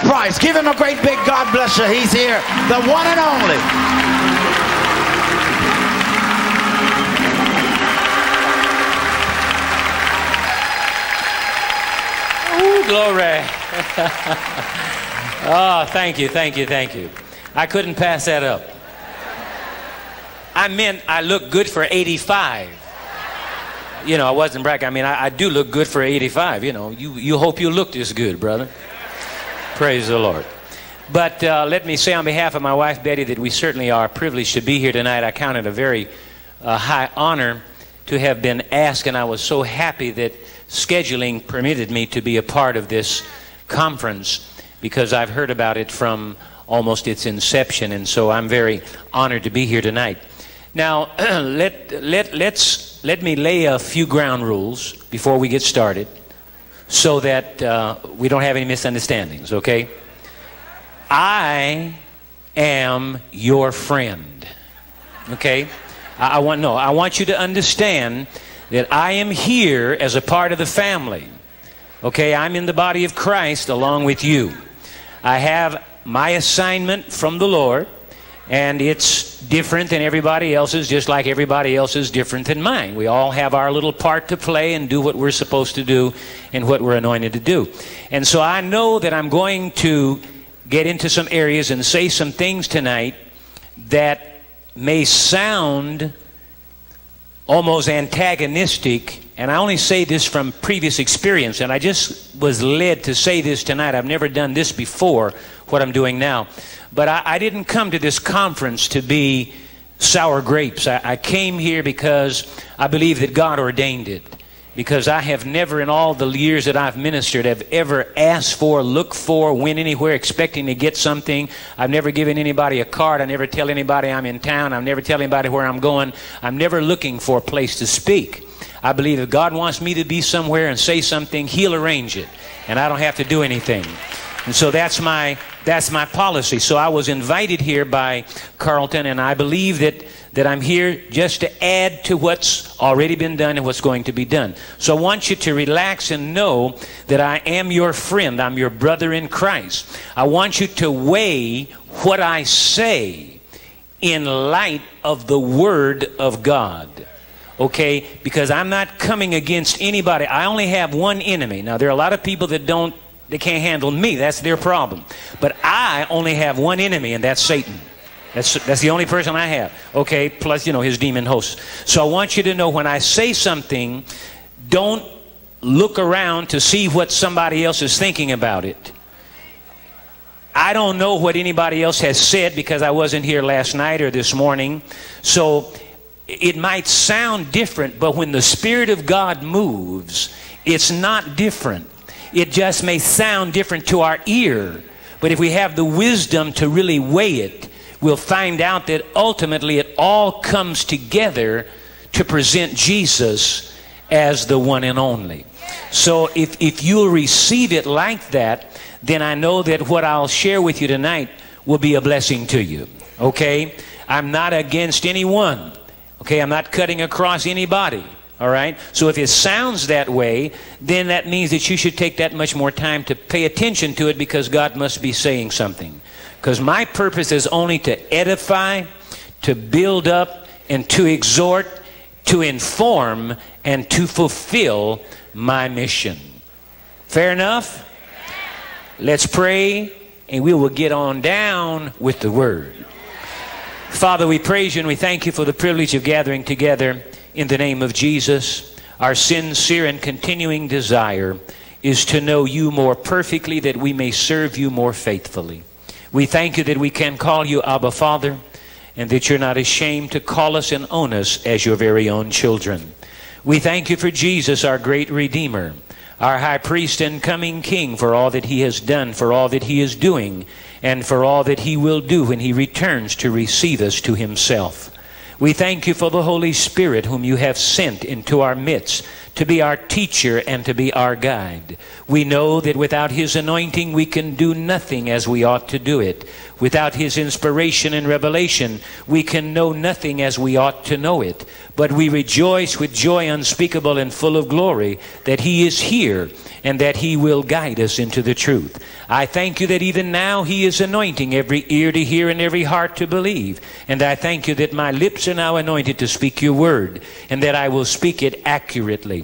Price. Give him a great big God bless you. He's here, the one and only. Ooh, glory. oh, thank you, thank you, thank you. I couldn't pass that up. I meant I look good for 85. You know, I wasn't bragging. I mean, I, I do look good for 85. You know, you, you hope you look this good, brother. Praise the Lord. But uh, let me say on behalf of my wife, Betty, that we certainly are privileged to be here tonight. I count it a very uh, high honor to have been asked, and I was so happy that scheduling permitted me to be a part of this conference because I've heard about it from almost its inception, and so I'm very honored to be here tonight. Now, let, let, let's, let me lay a few ground rules before we get started so that uh, we don't have any misunderstandings, okay? I am your friend, okay? I, I want no, I want you to understand that I am here as a part of the family. Okay, I'm in the body of Christ along with you. I have my assignment from the Lord, and it's different than everybody else's, just like everybody else is different than mine. We all have our little part to play and do what we're supposed to do and what we're anointed to do. And so I know that I'm going to get into some areas and say some things tonight that may sound almost antagonistic. And I only say this from previous experience. And I just was led to say this tonight. I've never done this before, what I'm doing now. But I, I didn't come to this conference to be sour grapes. I, I came here because I believe that God ordained it because I have never in all the years that I've ministered have ever asked for, looked for, went anywhere expecting to get something. I've never given anybody a card. I never tell anybody I'm in town. I never tell anybody where I'm going. I'm never looking for a place to speak. I believe if God wants me to be somewhere and say something, He'll arrange it. And I don't have to do anything. And so that's my that's my policy. So I was invited here by Carlton, and I believe that that I'm here just to add to what's already been done and what's going to be done. So I want you to relax and know that I am your friend. I'm your brother in Christ. I want you to weigh what I say in light of the Word of God. Okay? Because I'm not coming against anybody. I only have one enemy. Now, there are a lot of people that don't, they can't handle me. That's their problem. But I only have one enemy, and that's Satan. That's, that's the only person I have. Okay, plus, you know, his demon hosts. So I want you to know when I say something, don't look around to see what somebody else is thinking about it. I don't know what anybody else has said because I wasn't here last night or this morning. So it might sound different, but when the Spirit of God moves, it's not different. It just may sound different to our ear. But if we have the wisdom to really weigh it, we'll find out that ultimately it all comes together to present Jesus as the one and only. So if, if you'll receive it like that, then I know that what I'll share with you tonight will be a blessing to you. Okay? I'm not against anyone. Okay? I'm not cutting across anybody. All right? So if it sounds that way, then that means that you should take that much more time to pay attention to it because God must be saying something. Because my purpose is only to edify, to build up, and to exhort, to inform, and to fulfill my mission. Fair enough? Let's pray, and we will get on down with the word. Father, we praise you and we thank you for the privilege of gathering together in the name of Jesus. Our sincere and continuing desire is to know you more perfectly that we may serve you more faithfully. We thank you that we can call you Abba Father and that you're not ashamed to call us and own us as your very own children. We thank you for Jesus, our great Redeemer, our high priest and coming King, for all that he has done, for all that he is doing, and for all that he will do when he returns to receive us to himself. We thank you for the Holy Spirit, whom you have sent into our midst to be our teacher and to be our guide. We know that without His anointing, we can do nothing as we ought to do it. Without His inspiration and revelation, we can know nothing as we ought to know it. But we rejoice with joy unspeakable and full of glory that He is here and that He will guide us into the truth. I thank you that even now He is anointing every ear to hear and every heart to believe. And I thank you that my lips are now anointed to speak your word and that I will speak it accurately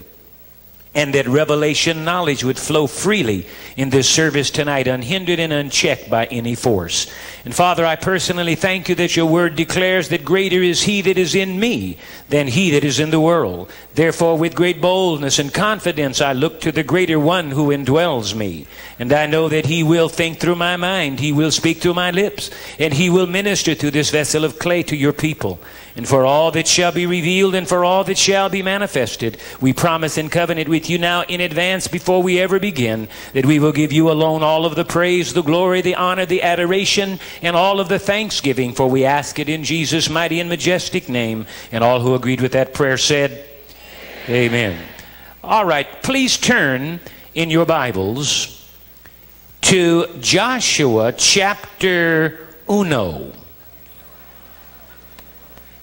and that revelation knowledge would flow freely in this service tonight, unhindered and unchecked by any force. And Father, I personally thank you that your word declares that greater is he that is in me than he that is in the world. Therefore, with great boldness and confidence, I look to the greater one who indwells me. And I know that he will think through my mind, he will speak through my lips, and he will minister through this vessel of clay to your people. And for all that shall be revealed and for all that shall be manifested, we promise and covenant with you now in advance before we ever begin that we will give you alone all of the praise, the glory, the honor, the adoration, and all of the thanksgiving, for we ask it in Jesus' mighty and majestic name. And all who agreed with that prayer said, Amen. Amen. All right, please turn in your Bibles to Joshua chapter uno.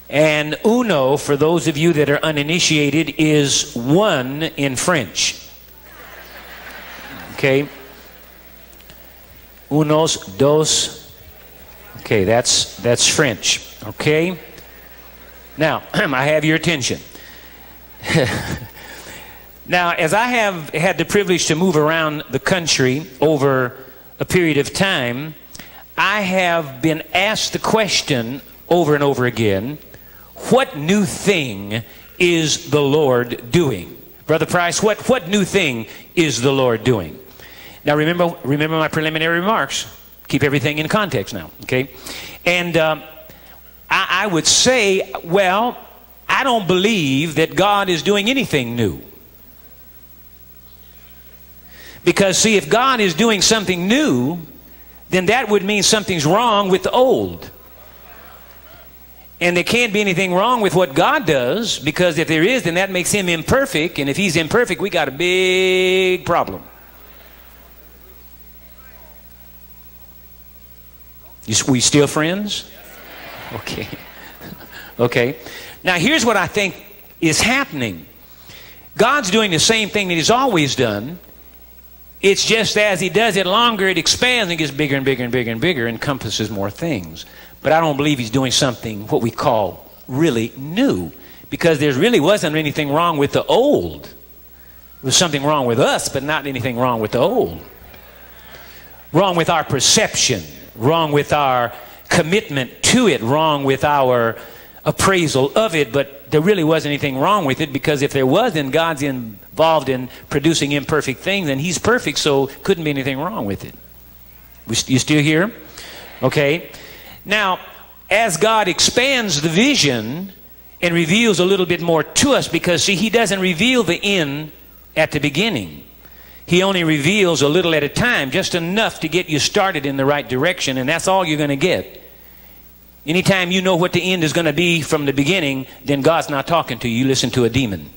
And uno, for those of you that are uninitiated, is one in French. Okay? Unos, dos. Okay, that's, that's French. Okay? Now, I have your attention. now, as I have had the privilege to move around the country over a period of time, I have been asked the question over and over again what new thing is the Lord doing? Brother Price, what, what new thing is the Lord doing? Now remember, remember my preliminary remarks. Keep everything in context now, okay? And um, I, I would say, well, I don't believe that God is doing anything new. Because, see, if God is doing something new, then that would mean something's wrong with the old. And there can't be anything wrong with what God does because if there is, then that makes him imperfect. And if he's imperfect, we got a big problem. You, we still friends? Okay. okay. Now, here's what I think is happening God's doing the same thing that he's always done. It's just as he does it longer, it expands and gets bigger and bigger and bigger and bigger, encompasses more things. But I don't believe he's doing something, what we call really new, because there really wasn't anything wrong with the old. There was something wrong with us, but not anything wrong with the old. Wrong with our perception, wrong with our commitment to it, wrong with our appraisal of it, but there really wasn't anything wrong with it because if there was, then God's involved in producing imperfect things and He's perfect, so couldn't be anything wrong with it. You still here? Okay. Now, as God expands the vision and reveals a little bit more to us, because see, He doesn't reveal the end at the beginning. He only reveals a little at a time, just enough to get you started in the right direction, and that's all you're going to get. Anytime you know what the end is going to be from the beginning, then God's not talking to you. You listen to a demon.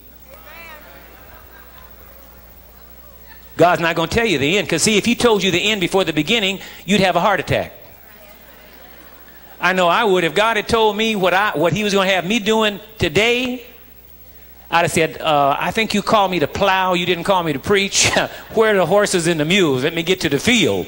God's not going to tell you the end. Because, see, if He told you the end before the beginning, you'd have a heart attack. I know I would. If God had told me what, I, what He was going to have me doing today, I'd have said, uh, I think you called me to plow. You didn't call me to preach. Where are the horses and the mules? Let me get to the field.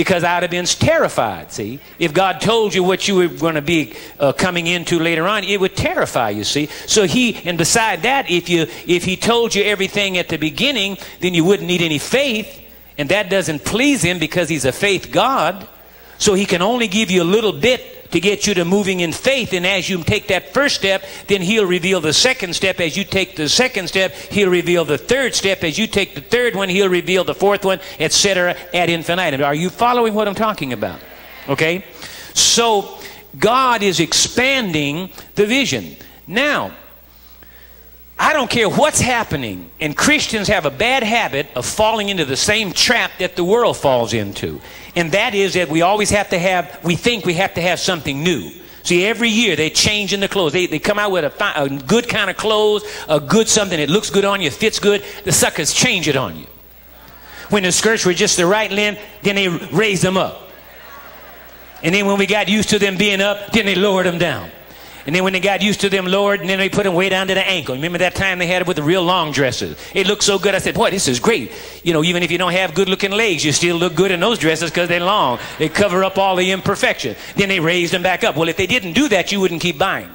Because I'd have been terrified, see. If God told you what you were going to be uh, coming into later on, it would terrify you, see. So he, and beside that, if, you, if he told you everything at the beginning, then you wouldn't need any faith. And that doesn't please him because he's a faith God. So he can only give you a little bit to get you to moving in faith. And as you take that first step, then he'll reveal the second step. As you take the second step, he'll reveal the third step. As you take the third one, he'll reveal the fourth one, etc. ad infinitum. Are you following what I'm talking about? Okay? So God is expanding the vision. Now, I don't care what's happening, and Christians have a bad habit of falling into the same trap that the world falls into. And that is that we always have to have, we think we have to have something new. See, every year they change in the clothes. They, they come out with a, a good kind of clothes, a good something that looks good on you, fits good. The suckers change it on you. When the skirts were just the right length, then they raised them up. And then when we got used to them being up, then they lowered them down. And then when they got used to them Lord, and then they put them way down to the ankle. Remember that time they had it with the real long dresses? It looked so good. I said, boy, this is great. You know, even if you don't have good looking legs, you still look good in those dresses because they're long. They cover up all the imperfection. Then they raised them back up. Well, if they didn't do that, you wouldn't keep buying.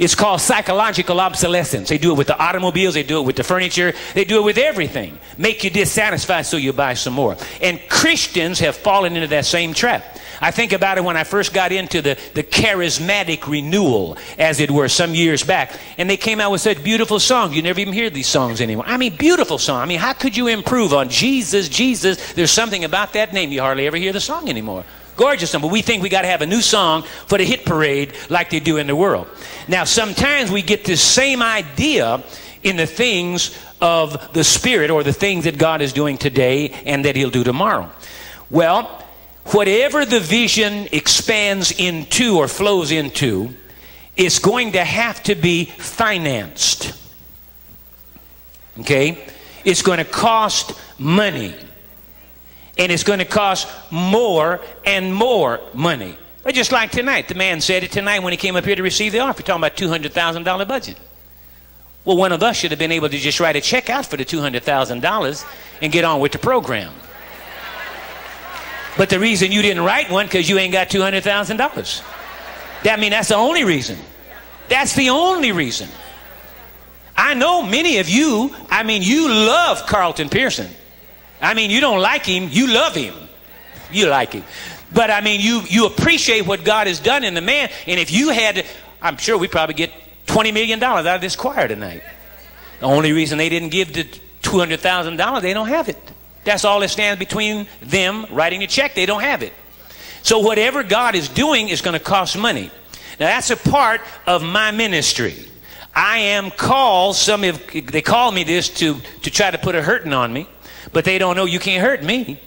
It's called psychological obsolescence. They do it with the automobiles, they do it with the furniture, they do it with everything. Make you dissatisfied so you buy some more. And Christians have fallen into that same trap. I think about it when I first got into the, the charismatic renewal, as it were, some years back. And they came out with such beautiful songs. You never even hear these songs anymore. I mean, beautiful song. I mean, how could you improve on Jesus, Jesus? There's something about that name. You hardly ever hear the song anymore. Gorgeous song, but we think we got to have a new song for the hit parade like they do in the world. Now, sometimes we get this same idea in the things of the Spirit or the things that God is doing today and that He'll do tomorrow. Well, whatever the vision expands into or flows into is going to have to be financed. Okay? It's going to cost money. And it's going to cost more and more money. Just like tonight, the man said it tonight when he came up here to receive the offer, talking about $200,000 budget. Well, one of us should have been able to just write a check out for the $200,000 and get on with the program. But the reason you didn't write one because you ain't got $200,000. That mean that's the only reason. That's the only reason. I know many of you, I mean, you love Carlton Pearson. I mean, you don't like him, you love him. You like him. But I mean, you, you appreciate what God has done in the man. And if you had, I'm sure we probably get $20 million out of this choir tonight. The only reason they didn't give the $200,000, they don't have it. That's all that stands between them writing a check. They don't have it. So whatever God is doing is going to cost money. Now that's a part of my ministry. I am called, some of, they call me this to, to try to put a hurting on me, but they don't know you can't hurt me.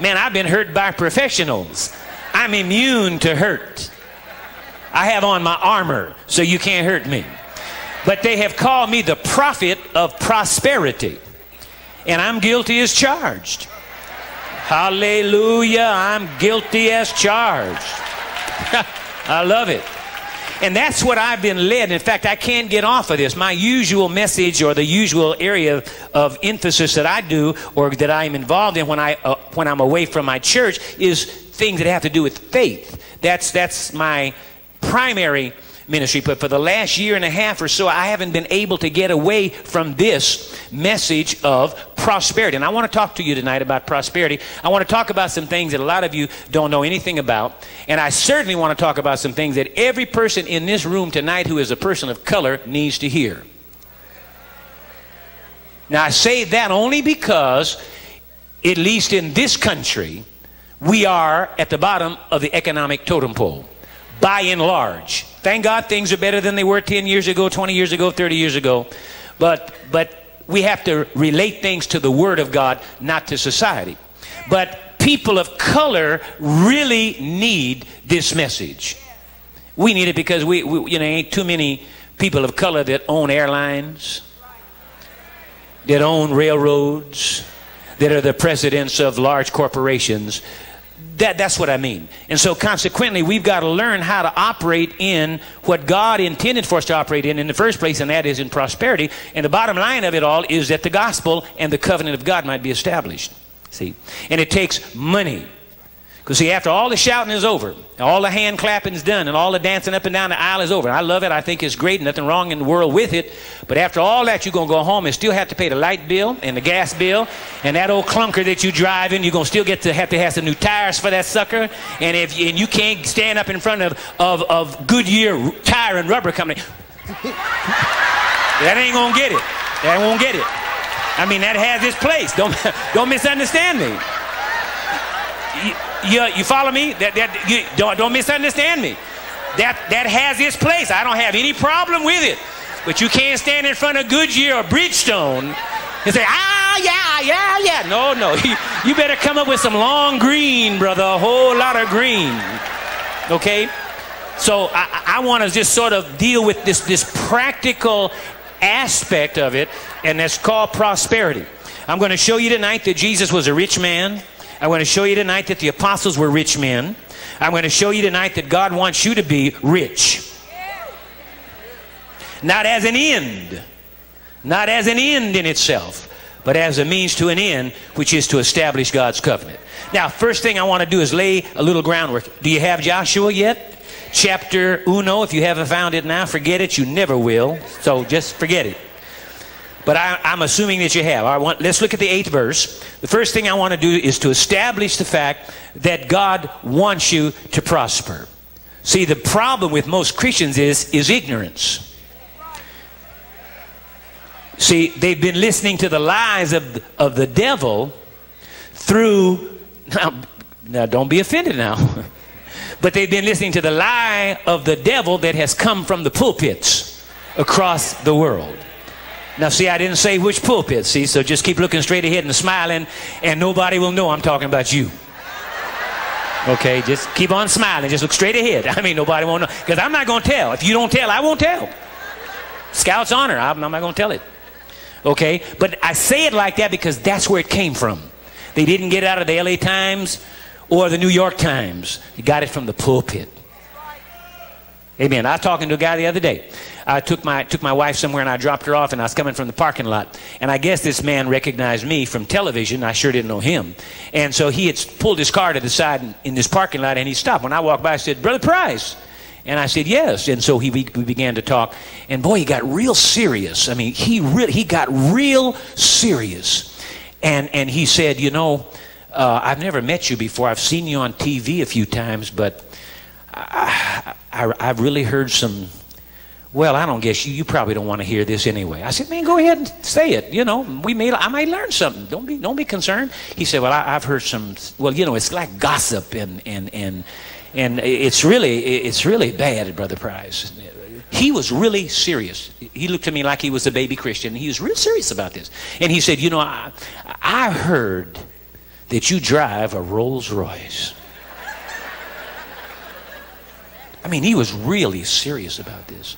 Man, I've been hurt by professionals. I'm immune to hurt. I have on my armor, so you can't hurt me. But they have called me the prophet of prosperity. And I'm guilty as charged. Hallelujah, I'm guilty as charged. I love it. And that's what I've been led. In fact, I can't get off of this. My usual message or the usual area of, emphasis that I do or that I'm involved in when, I, uh, when I'm away from my church is things that have to do with faith. That's, that's my primary ministry. But for the last year and a half or so, I haven't been able to get away from this message of prosperity. And I want to talk to you tonight about prosperity. I want to talk about some things that a lot of you don't know anything about. And I certainly want to talk about some things that every person in this room tonight who is a person of color needs to hear. Now, I say that only because, at least in this country, we are at the bottom of the economic totem pole by and large. Thank God things are better than they were 10 years ago, 20 years ago, 30 years ago. But, but we have to relate things to the Word of God, not to society. But people of color really need this message. We need it because we, we you know, ain't too many people of color that own airlines, that own railroads, that are the presidents of large corporations. That, that's what I mean. And so consequently, we've got to learn how to operate in what God intended for us to operate in in the first place, and that is in prosperity. And the bottom line of it all is that the gospel and the covenant of God might be established. See? And it takes money. Because see, after all the shouting is over, all the hand clapping is done, and all the dancing up and down the aisle is over. I love it. I think it's great. Nothing wrong in the world with it. But after all that, you're going to go home and still have to pay the light bill and the gas bill. And that old clunker that you drive in, you're going to still get to have to have some new tires for that sucker. And if and you can't stand up in front of, of, of Goodyear Tire and Rubber Company, that ain't going to get it. That won't get it. I mean, that has its place. Don't, don't misunderstand me. You, you, follow me? That, that, you, don't, don't misunderstand me. That, that has its place. I don't have any problem with it. But you can't stand in front of Goodyear or Bridgestone and say, ah, yeah, yeah, yeah. No, no. You, you better come up with some long green, brother. A whole lot of green. Okay? So I, I want to just sort of deal with this, this practical aspect of it, and that's called prosperity. I'm going to show you tonight that Jesus was a rich man. I'm going to show you tonight that the apostles were rich men. I'm going to show you tonight that God wants you to be rich. Not as an end, not as an end in itself, but as a means to an end, which is to establish God's covenant. Now, first thing I want to do is lay a little groundwork. Do you have Joshua yet? Chapter uno. If you haven't found it now, forget it. You never will. So just forget it. But I, am assuming that you have. I want, let's look at the eighth verse. The first thing I want to do is to establish the fact that God wants you to prosper. See, the problem with most Christians is, is ignorance. See, they've been listening to the lies of, of the devil through, now, now don't be offended now, but they've been listening to the lie of the devil that has come from the pulpits across the world. Now, see, I didn't say which pulpit, see, so just keep looking straight ahead and smiling, and nobody will know I'm talking about you. Okay, just keep on smiling. Just look straight ahead. I mean, nobody won't know. Because I'm not going to tell. If you don't tell, I won't tell. Scout's honor. I'm, I'm not going to tell it. Okay? But I say it like that because that's where it came from. They didn't get it out of the LA Times or the New York Times. They got it from the pulpit. Amen. I was talking to a guy the other day. I took my took my wife somewhere and I dropped her off and I was coming from the parking lot. And I guess this man recognized me from television. I sure didn't know him. And so he had pulled his car to the side in, in this parking lot and he stopped. When I walked by, I said, Brother Price. And I said, yes. And so he, we, began to talk. And boy, he got real serious. I mean, he, really, he got real serious. And, and he said, you know, uh, I've never met you before. I've seen you on TV a few times, but I, I, I've really heard some well, I don't guess you, you probably don't want to hear this anyway. I said, man, go ahead and say it. You know, we may, I might learn something. Don't be, don't be concerned. He said, well, I, have heard some, well, you know, it's like gossip and, and, and, and it's really, it's really bad, Brother Price. He was really serious. He looked at me like he was a baby Christian. He was real serious about this. And he said, You know, I, I heard that you drive a Rolls Royce. I mean, he was really serious about this.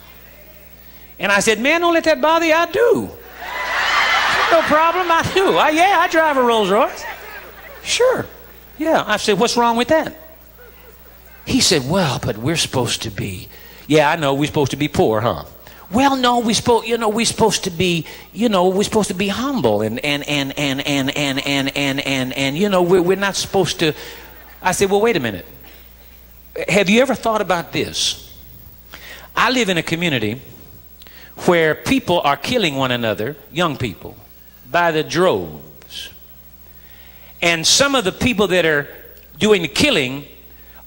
And I said, Man, don't let that bother you. I do. No problem. I do. I, yeah, I drive a Rolls Royce. Sure. Yeah. I said, What's wrong with that? He said, Well, but we're supposed to be, yeah, I know we're supposed to be poor, huh? Well, no, we supposed, you know, we're supposed to be, you know, we're supposed to be humble and and and and and and and and and, and you know, we're we're not supposed to. I said, well, wait a minute. Have you ever thought about this? I live in a community where people are killing one another, young people, by the droves. And some of the people that are doing the killing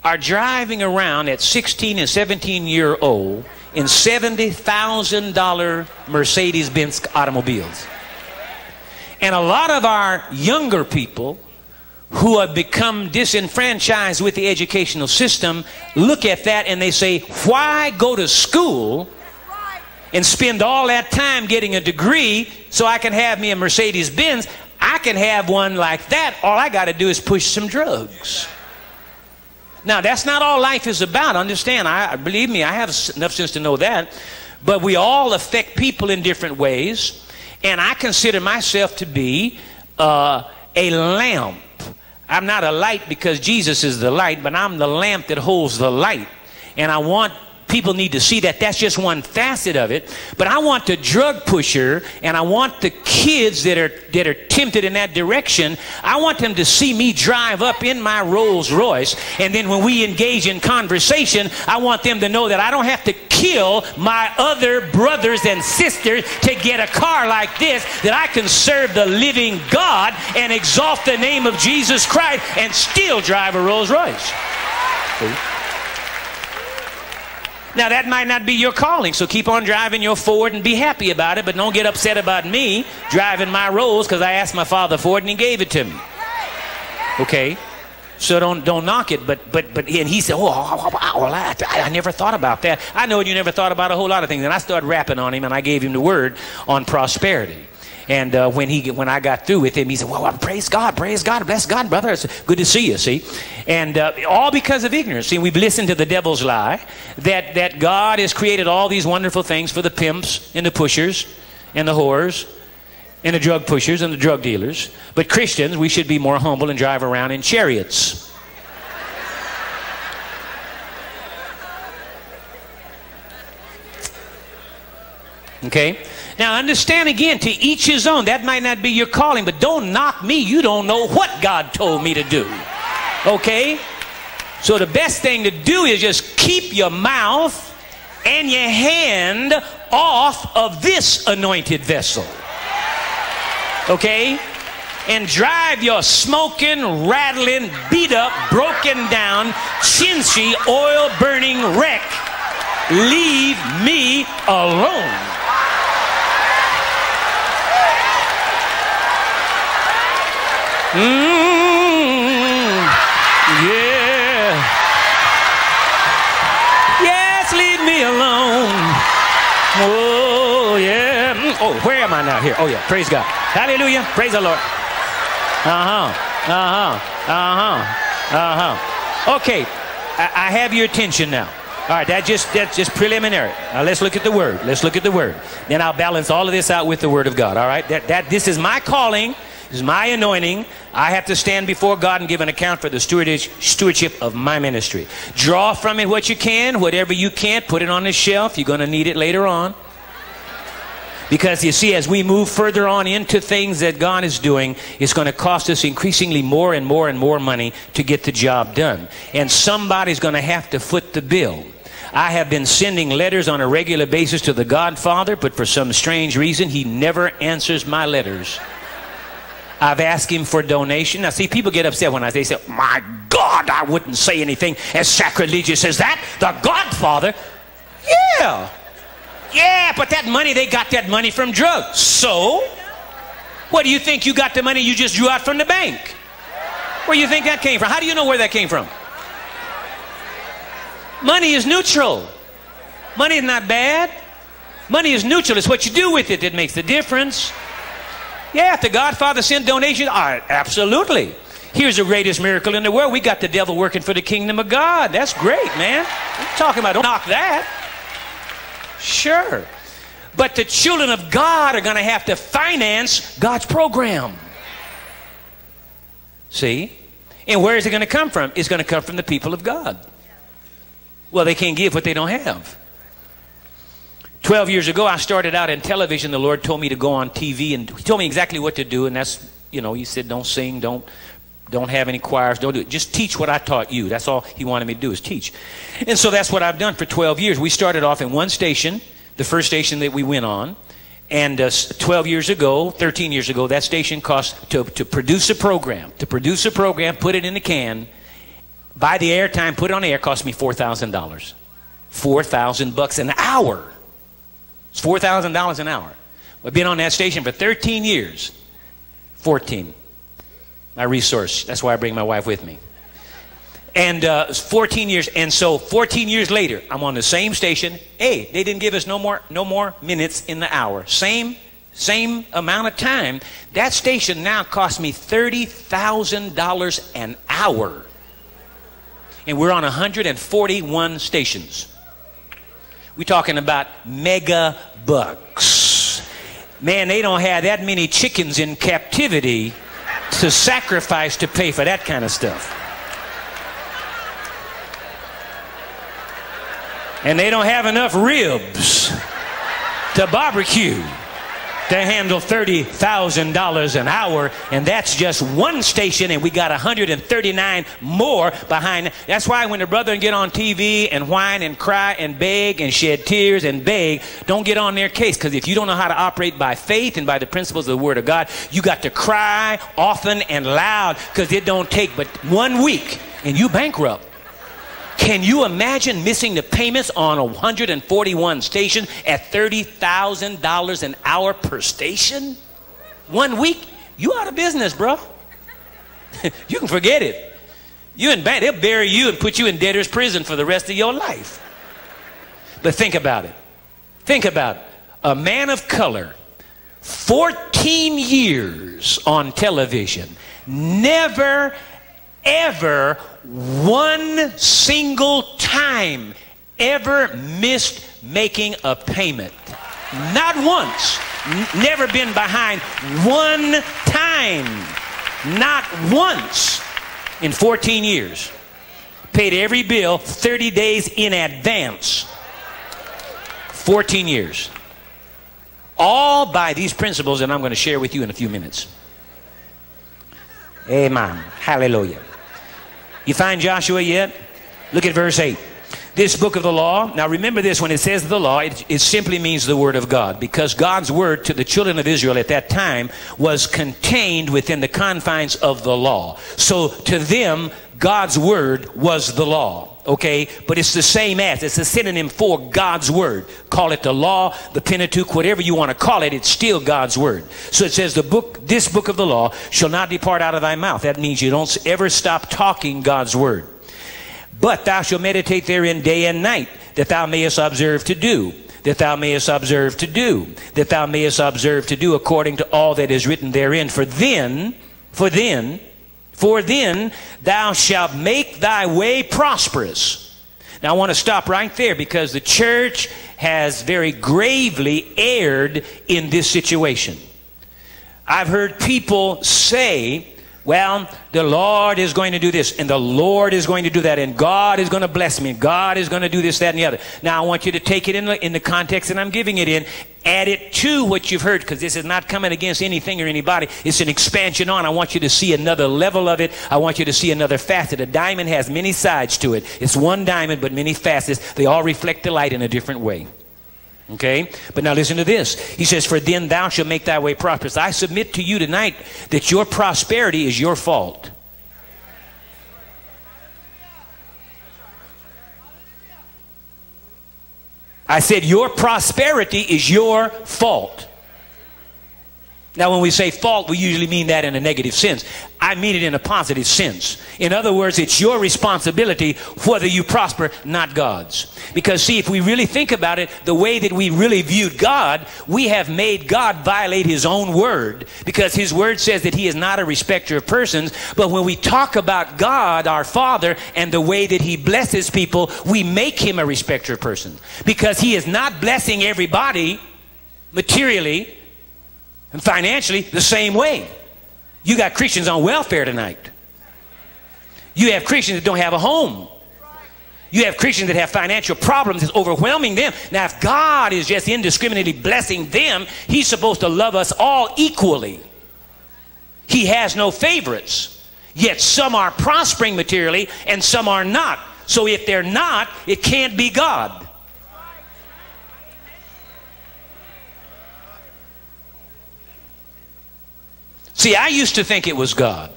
are driving around at 16 and 17 year old in $70,000 Mercedes Benz automobiles. And a lot of our younger people who have become disenfranchised with the educational system look at that and they say, why go to school and spend all that time getting a degree so I can have me a Mercedes Benz? I can have one like that. All I got to do is push some drugs. Now, that's not all life is about. Understand, I believe me, I have enough sense to know that. But we all affect people in different ways. And I consider myself to be uh, a lamp. I'm not a light because Jesus is the light, but I'm the lamp that holds the light. And I want people need to see that. That's just one facet of it. But i want the drug pusher and i want the kids that are that are tempted in that direction. I want them to see me drive up in my rolls royce. And then when we engage in conversation i want them to know that i don't have to kill my other brothers and sisters to get a car like this that i can serve the living god and exalt the name of jesus christ and still drive a rolls royce now, that might not be your calling, so keep on driving your Ford and be happy about it, but don't get upset about me driving my Rolls because I asked my father for it and he gave it to me. Okay? So don't don't knock it, but but but and he said, oh, oh, oh, oh I, I never thought about that. I know you never thought about a whole lot of things, and I started rapping on him, and I gave him the word on prosperity. And uh, when he when I got through with him, he said, "Well, praise God, praise God, bless God, brother. It's good to see you." See, and uh, all because of ignorance. See, we've listened to the devil's lie that that God has created all these wonderful things for the pimps and the pushers and the whores and the drug pushers and the drug dealers. But Christians, we should be more humble and drive around in chariots. Okay? Now understand again, to each his own. That might not be your calling, but don't knock me. You don't know what God told me to do. Okay? So the best thing to do is just keep your mouth and your hand off of this anointed vessel. Okay? And drive your smoking, rattling, beat up, broken down, chintzy, oil burning wreck. Leave me alone. Mm, yeah. Yes, leave me alone. Oh, yeah. Mm, oh, where am I now? Here. Oh, yeah. Praise God. Hallelujah. Praise the Lord. Uh huh. Uh huh. Uh huh. Uh huh. Okay. I, I have your attention now. All right, that just that's just preliminary. Now let's look at the word. Let's look at the word. Then I'll balance all of this out with the word of God. All right, that that this is my calling. Is my anointing. I have to stand before God and give an account for the stewardship of my ministry. Draw from it what you can. Whatever you can't, put it on the shelf. You're going to need it later on. Because you see, as we move further on into things that God is doing, it's going to cost us increasingly more and more and more money to get the job done. And somebody's going to have to foot the bill. I have been sending letters on a regular basis to the Godfather, but for some strange reason, he never answers my letters. I've asked him for donation. Now, see, people get upset when I say, My God, I wouldn't say anything as sacrilegious as that. The Godfather? Yeah. Yeah, but that money, they got that money from drugs. So, what do you think you got the money you just drew out from the bank? Where do you think that came from? How do you know where that came from? Money is neutral. Money is not bad. Money is neutral. It's what you do with it that makes the difference. Yeah, if the Godfather sent donations, right, absolutely. Here's the greatest miracle in the world. We got the devil working for the kingdom of God. That's great, man. Talking about, don't knock that. Sure. But the children of God are going to have to finance God's program. See? And where is it going to come from? It's going to come from the people of God. Well, they can't give what they don't have. 12 years ago, I started out in television. The Lord told me to go on TV, and He told me exactly what to do. And that's, you know, He said, don't sing, don't, don't have any choirs, don't do it. Just teach what I taught you. That's all He wanted me to do is teach. And so that's what I've done for 12 years. We started off in one station, the first station that we went on. And uh, 12 years ago, 13 years ago, that station cost to, to produce a program, to produce a program, put it in the can, buy the airtime, put it on air, cost me $4,000. 4000 bucks an hour. It's $4,000 an hour. I've been on that station for 13 years. 14. My resource. That's why I bring my wife with me. And uh, 14 years. And so 14 years later, I'm on the same station. Hey, they didn't give us no more, no more minutes in the hour. Same, same amount of time. That station now costs me $30,000 an hour. And we're on 141 stations. We're talking about mega bucks. Man, they don't have that many chickens in captivity to sacrifice to pay for that kind of stuff. And they don't have enough ribs to barbecue to handle $30,000 an hour, and that's just one station, and we got 139 more behind. That's why when the brethren get on TV and whine and cry and beg and shed tears and beg, don't get on their case, because if you don't know how to operate by faith and by the principles of the Word of God, you got to cry often and loud, because it don't take but one week, and you bankrupt. Can you imagine missing the payments on 141 stations at $30,000 an hour per station? One week, you out of business, bro. you can forget it. You in bad, they'll bury you and put you in debtor's prison for the rest of your life. But think about it. Think about it. A man of color 14 years on television, never, ever, one single time, ever missed making a payment. Not once. Never been behind one time. Not once in 14 years. Paid every bill 30 days in advance. 14 years. All by these principles that I'm going to share with you in a few minutes. Amen. Hallelujah. You find Joshua yet? Look at verse 8 this book of the law. Now remember this when it says the law, it, it, simply means the word of God because God's word to the children of Israel at that time was contained within the confines of the law. So to them, God's word was the law. Okay, but it's the same as it's a synonym for God's word. Call it the law, the Pentateuch, whatever you want to call it, it's still God's word. So it says the book, this book of the law shall not depart out of thy mouth. That means you don't ever stop talking God's word. But thou shalt meditate therein day and night, that thou mayest observe to do, that thou mayest observe to do, that thou mayest observe to do according to all that is written therein. For then, for then, for then thou shalt make thy way prosperous. Now I want to stop right there because the church has very gravely erred in this situation. I've heard people say well, the Lord is going to do this, and the Lord is going to do that, and God is going to bless me, and God is going to do this, that, and the other. Now, I want you to take it in the, in the context that I'm giving it in, add it to what you've heard, because this is not coming against anything or anybody. It's an expansion on. I want you to see another level of it. I want you to see another facet. A diamond has many sides to it. It's one diamond, but many facets. They all reflect the light in a different way. Okay? But now listen to this. He says, For then thou shalt make thy way prosperous. I submit to you tonight that your prosperity is your fault. I said, Your prosperity is your fault. Now, when we say fault, we usually mean that in a negative sense. I mean it in a positive sense. In other words, it's your responsibility whether you prosper, not God's. Because, see, if we really think about it, the way that we really viewed God, we have made God violate His own word because His word says that He is not a respecter of persons. But when we talk about God, our Father, and the way that He blesses people, we make Him a respecter of persons because He is not blessing everybody materially and financially, the same way. You got Christians on welfare tonight. You have Christians that don't have a home. You have Christians that have financial problems that's overwhelming them. Now, if God is just indiscriminately blessing them, He's supposed to love us all equally. He has no favorites. Yet some are prospering materially and some are not. So if they're not, it can't be God. See, I used to think it was God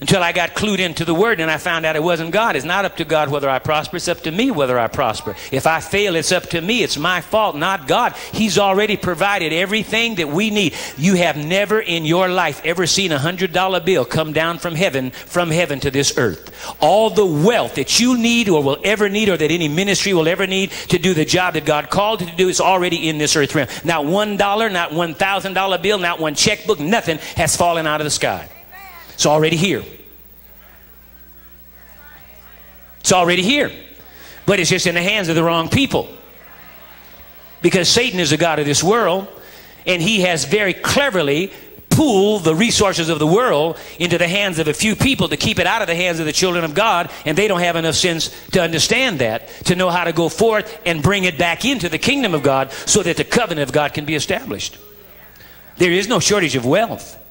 until I got clued into the word and I found out it wasn't God. It's not up to God whether I prosper, it's up to me whether I prosper. If I fail, it's up to me. It's my fault, not God. He's already provided everything that we need. You have never in your life ever seen a hundred dollar bill come down from heaven, from heaven to this earth. All the wealth that you need or will ever need or that any ministry will ever need to do the job that God called you to do is already in this earth realm. Not one dollar, not one thousand dollar bill, not one checkbook, nothing has fallen out of the sky. It's already here. It's already here. But it's just in the hands of the wrong people. Because Satan is the God of this world, and he has very cleverly pooled the resources of the world into the hands of a few people to keep it out of the hands of the children of God, and they don't have enough sense to understand that, to know how to go forth and bring it back into the kingdom of God so that the covenant of God can be established. There is no shortage of wealth.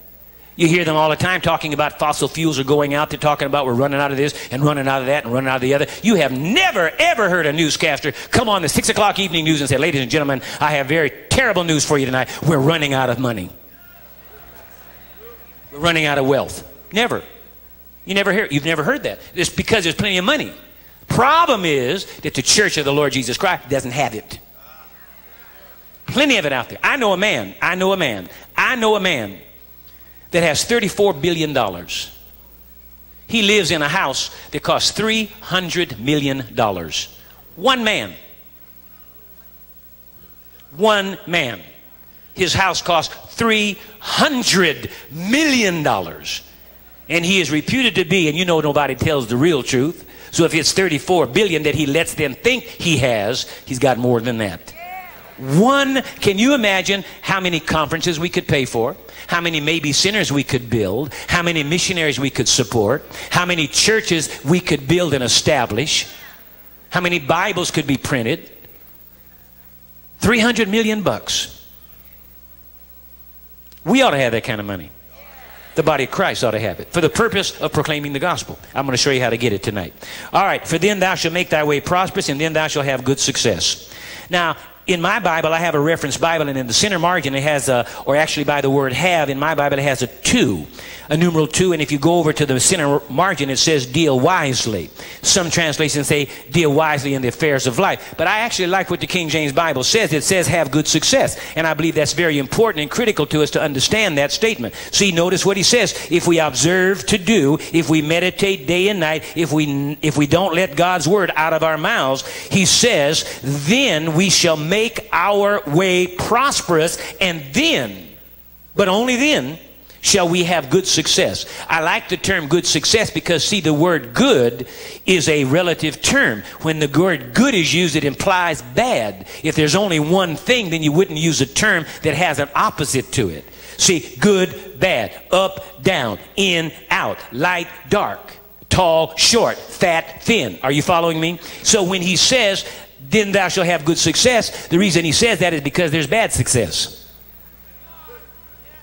You hear them all the time talking about fossil fuels are going out. They're talking about we're running out of this and running out of that and running out of the other. You have never, ever heard a newscaster come on the 6 o'clock evening news and say, ladies and gentlemen, I have very terrible news for you tonight. We're running out of money. We're running out of wealth. Never. You never hear, you've never heard that. It's because there's plenty of money. Problem is that the church of the Lord Jesus Christ doesn't have it. Plenty of it out there. I know a man. I know a man. I know a man that has $34 billion. He lives in a house that costs $300 million. One man. One man. His house cost $300 million. And he is reputed to be, and you know nobody tells the real truth. So if it's 34 billion that he lets them think he has, he's got more than that. One, can you imagine how many conferences we could pay for? How many maybe sinners we could build? How many missionaries we could support? How many churches we could build and establish? How many Bibles could be printed? 300 million bucks. We ought to have that kind of money. The body of Christ ought to have it for the purpose of proclaiming the gospel. I'm going to show you how to get it tonight. All right, for then thou shalt make thy way prosperous, and then thou shalt have good success. Now, in my Bible, I have a reference Bible, and in the center margin, it has a, or actually by the word have, in my Bible, it has a two a numeral 2, and if you go over to the center margin, it says deal wisely. Some translations say deal wisely in the affairs of life. But I actually like what the King James Bible says. It says have good success. And I believe that's very important and critical to us to understand that statement. See, notice what he says. If we observe to do, if we meditate day and night, if we, if we don't let God's word out of our mouths, he says, then we shall make our way prosperous, and then, but only then, shall we have good success. I like the term good success because, see, the word good is a relative term. When the word good is used, it implies bad. If there's only one thing, then you wouldn't use a term that has an opposite to it. See, good, bad, up, down, in, out, light, dark, tall, short, fat, thin. Are you following me? So when he says, then thou shalt have good success, the reason he says that is because there's bad success.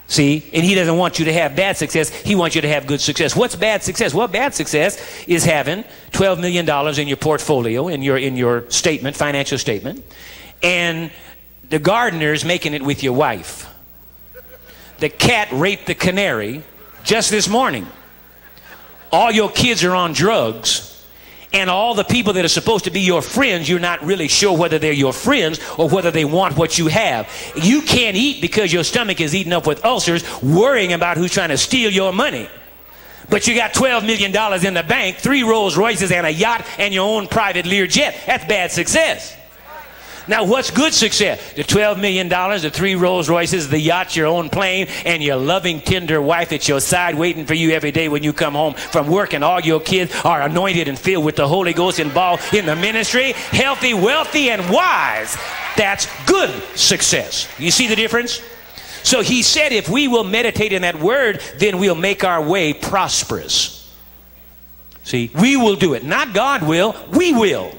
See, and he doesn't want you to have bad success. He wants you to have good success. What's bad success? Well, bad success is having $12 million in your portfolio, in your, in your statement, financial statement, and the gardener's making it with your wife. The cat raped the canary just this morning. All your kids are on drugs and all the people that are supposed to be your friends, you're not really sure whether they're your friends or whether they want what you have. You can't eat because your stomach is eaten up with ulcers, worrying about who's trying to steal your money. But you got $12 million in the bank, three Rolls Royces, and a yacht, and your own private Lear jet. That's bad success. Now, what's good success? The $12 million, the three Rolls Royces, the yacht, your own plane, and your loving, tender wife at your side waiting for you every day when you come home from work, and all your kids are anointed and filled with the Holy Ghost involved in the ministry, healthy, wealthy, and wise. That's good success. You see the difference? So he said, if we will meditate in that word, then we'll make our way prosperous. See, we will do it. Not God will, we will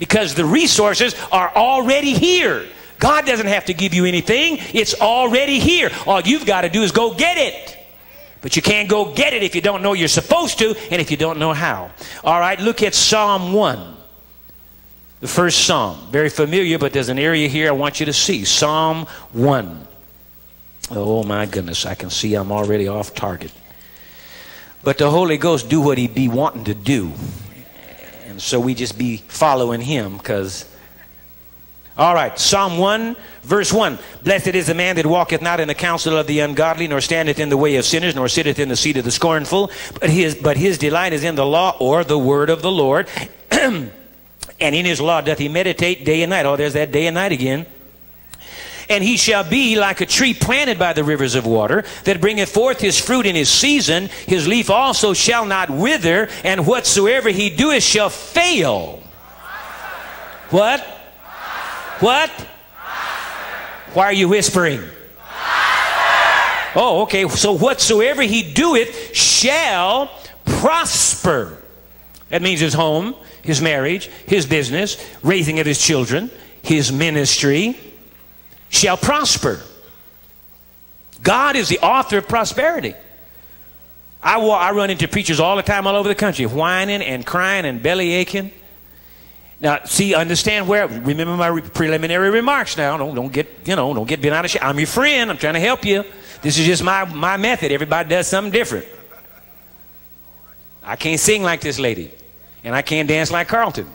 because the resources are already here. God doesn't have to give you anything, it's already here. All you've got to do is go get it. But you can't go get it if you don't know you're supposed to and if you don't know how. All right, look at Psalm 1. The first psalm. Very familiar, but there's an area here I want you to see. Psalm 1. Oh my goodness, I can see I'm already off target. But the Holy Ghost do what he be wanting to do. So we just be following him because. All right, Psalm 1, verse 1. Blessed is the man that walketh not in the counsel of the ungodly, nor standeth in the way of sinners, nor sitteth in the seat of the scornful. But his, but his delight is in the law or the word of the Lord. and in his law doth he meditate day and night. Oh, there's that day and night again and he shall be like a tree planted by the rivers of water, that bringeth forth his fruit in his season. His leaf also shall not wither, and whatsoever he doeth shall fail. What? What? Why are you whispering? Oh, okay. So whatsoever he doeth shall prosper. That means his home, his marriage, his business, raising of his children, his ministry, shall prosper. God is the author of prosperity. I, I run into preachers all the time all over the country, whining and crying and belly aching. Now, see, understand where. Remember my preliminary remarks. Now, don't, don't get you know, don't get bent out of shape. I'm your friend. I'm trying to help you. This is just my my method. Everybody does something different. I can't sing like this lady, and I can't dance like Carlton.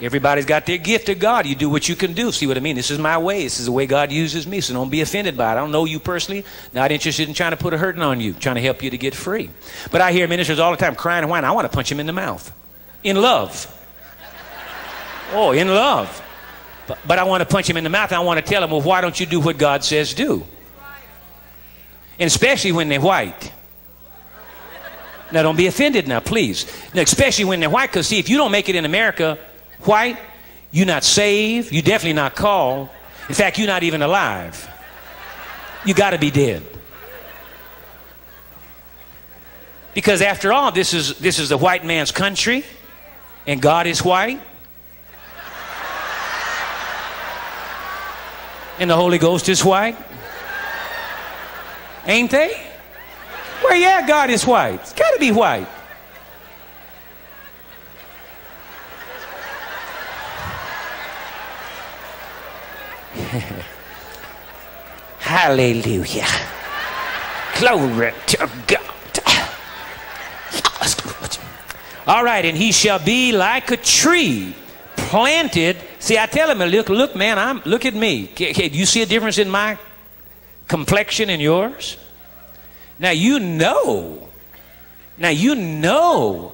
Everybody's got their gift of God. You do what you can do. See what I mean? This is my way. This is the way God uses me. So don't be offended by it. I don't know you personally. Not interested in trying to put a hurting on you. Trying to help you to get free. But I hear ministers all the time crying and whining. I want to punch him in the mouth. In love. Oh, in love. But, but I want to punch him in the mouth. I want to tell him, well, why don't you do what God says do? And especially when they're white. Now, don't be offended now, please. Now, especially when they're white, because see, if you don't make it in America white, you're not saved. You're definitely not called. In fact, you're not even alive. You got to be dead. Because after all, this is, this is the white man's country, and God is white. And the Holy Ghost is white. Ain't they? Well, yeah, God is white. It's got to be white. Hallelujah. Glory to God. All right, and he shall be like a tree planted. See, I tell him, look, look, man, I'm look at me. Do you see a difference in my complexion and yours? Now you know. Now you know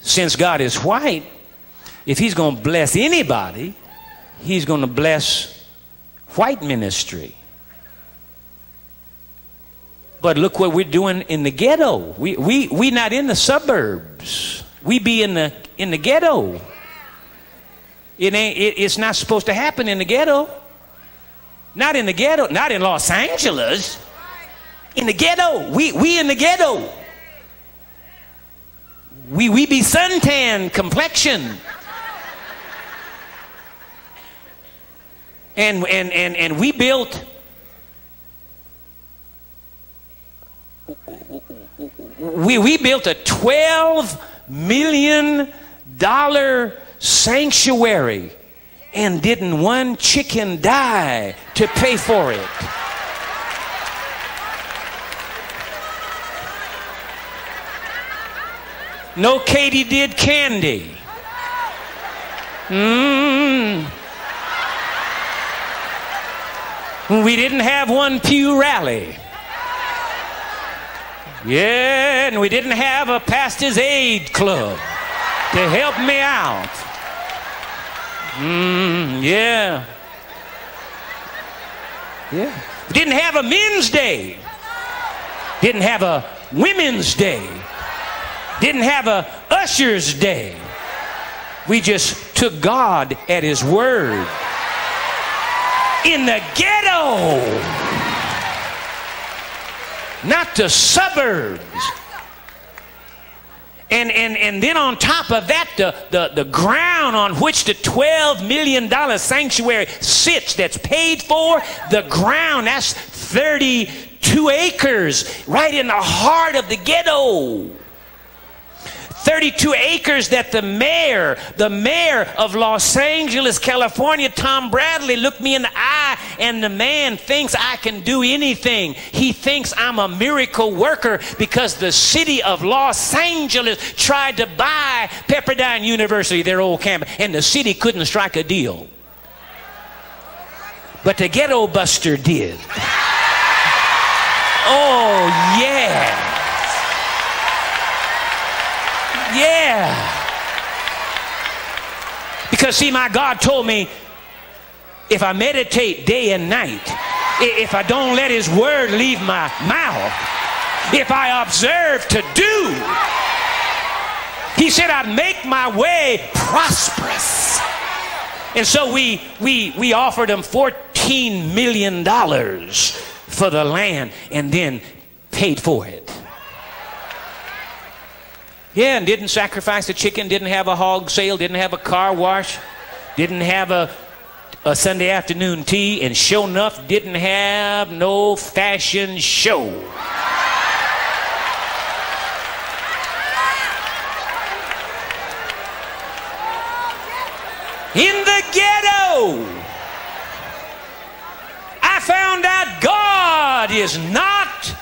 since God is white, if he's going to bless anybody, he's going to bless white ministry. But look what we're doing in the ghetto. We we we not in the suburbs. We be in the in the ghetto. It ain't it, it's not supposed to happen in the ghetto. Not in the ghetto, not in Los Angeles. In the ghetto. We we in the ghetto. We we be suntan complexion. And and and and we built we, we built a 12 million dollar sanctuary and didn't one chicken die to pay for it. No Katie did candy. Mm. We didn't have one pew rally. Yeah, and we didn't have a pastor's aid club to help me out. Mm, yeah. Yeah. We didn't have a men's day. Didn't have a women's day. Didn't have a usher's day. We just took God at his word. In the ghetto not the suburbs. And, and, and then on top of that, the, the, the ground on which the $12 million sanctuary sits that's paid for, the ground, that's 32 acres right in the heart of the ghetto. 32 acres that the mayor, the mayor of Los Angeles, California, Tom Bradley, looked me in the eye, and the man thinks I can do anything. He thinks I'm a miracle worker because the city of Los Angeles tried to buy Pepperdine University, their old campus, and the city couldn't strike a deal. But the ghetto buster did. Oh, yeah. Yeah. Because, see, my God told me if I meditate day and night, if I don't let His word leave my mouth, if I observe to do, He said I'd make my way prosperous. And so we, we, we offered him $14 million for the land and then paid for it. Yeah, and didn't sacrifice a chicken, didn't have a hog sale, didn't have a car wash, didn't have a, a Sunday afternoon tea, and sure enough, didn't have no fashion show. In the ghetto, I found out God is not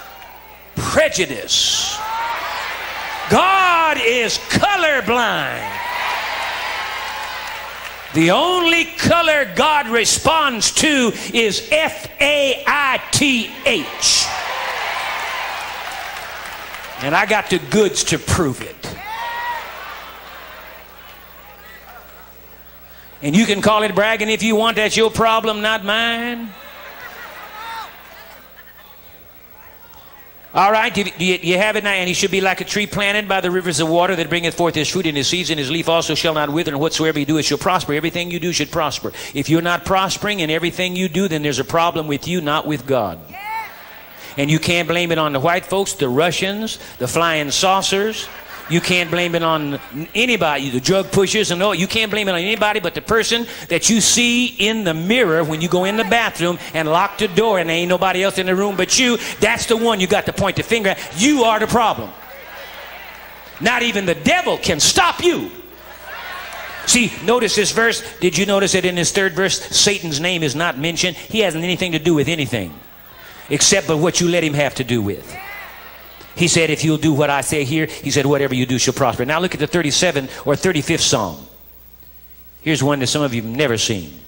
prejudice. God is colorblind. The only color God responds to is F A I T H. And I got the goods to prove it. And you can call it bragging if you want. That's your problem, not mine. All right, do you, you, have it now? And he should be like a tree planted by the rivers of water that bringeth forth his fruit in his season. His leaf also shall not wither, and whatsoever you do, it shall prosper. Everything you do should prosper. If you're not prospering in everything you do, then there's a problem with you, not with God. And you can't blame it on the white folks, the Russians, the flying saucers, you can't blame it on anybody, the drug pushers and all. You can't blame it on anybody but the person that you see in the mirror when you go in the bathroom and lock the door and there ain't nobody else in the room but you. That's the one you got to point the finger at. You are the problem. Not even the devil can stop you. See, notice this verse. Did you notice that in this third verse, Satan's name is not mentioned? He hasn't anything to do with anything except but what you let him have to do with. He said, If you'll do what I say here, he said, Whatever you do shall prosper. Now look at the 37th or 35th Psalm. Here's one that some of you have never seen.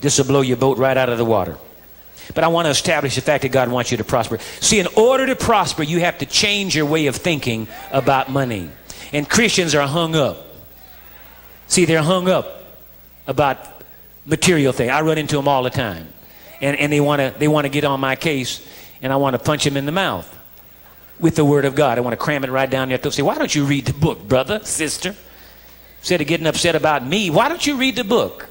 This will blow your boat right out of the water. But I want to establish the fact that God wants you to prosper. See, in order to prosper, you have to change your way of thinking about money. And Christians are hung up. See, they're hung up about material things. I run into them all the time. And, and they want to they wanna get on my case, and I want to punch them in the mouth with the Word of God. I want to cram it right down there. They'll say, Why don't you read the book, brother, sister? Instead of getting upset about me, why don't you read the book?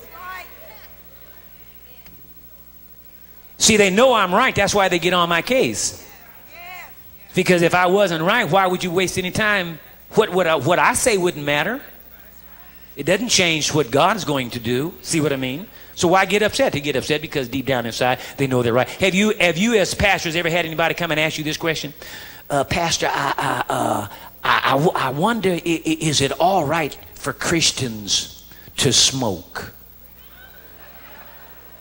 See, they know I'm right. That's why they get on my case. Because if I wasn't right, why would you waste any time? What, what, I, what I say wouldn't matter. It doesn't change what God's going to do. See what I mean? So why get upset? They get upset because deep down inside they know they're right. Have you, have you as pastors ever had anybody come and ask you this question? Uh, Pastor, I, I, uh, I, I, wonder, is it all right for Christians to smoke?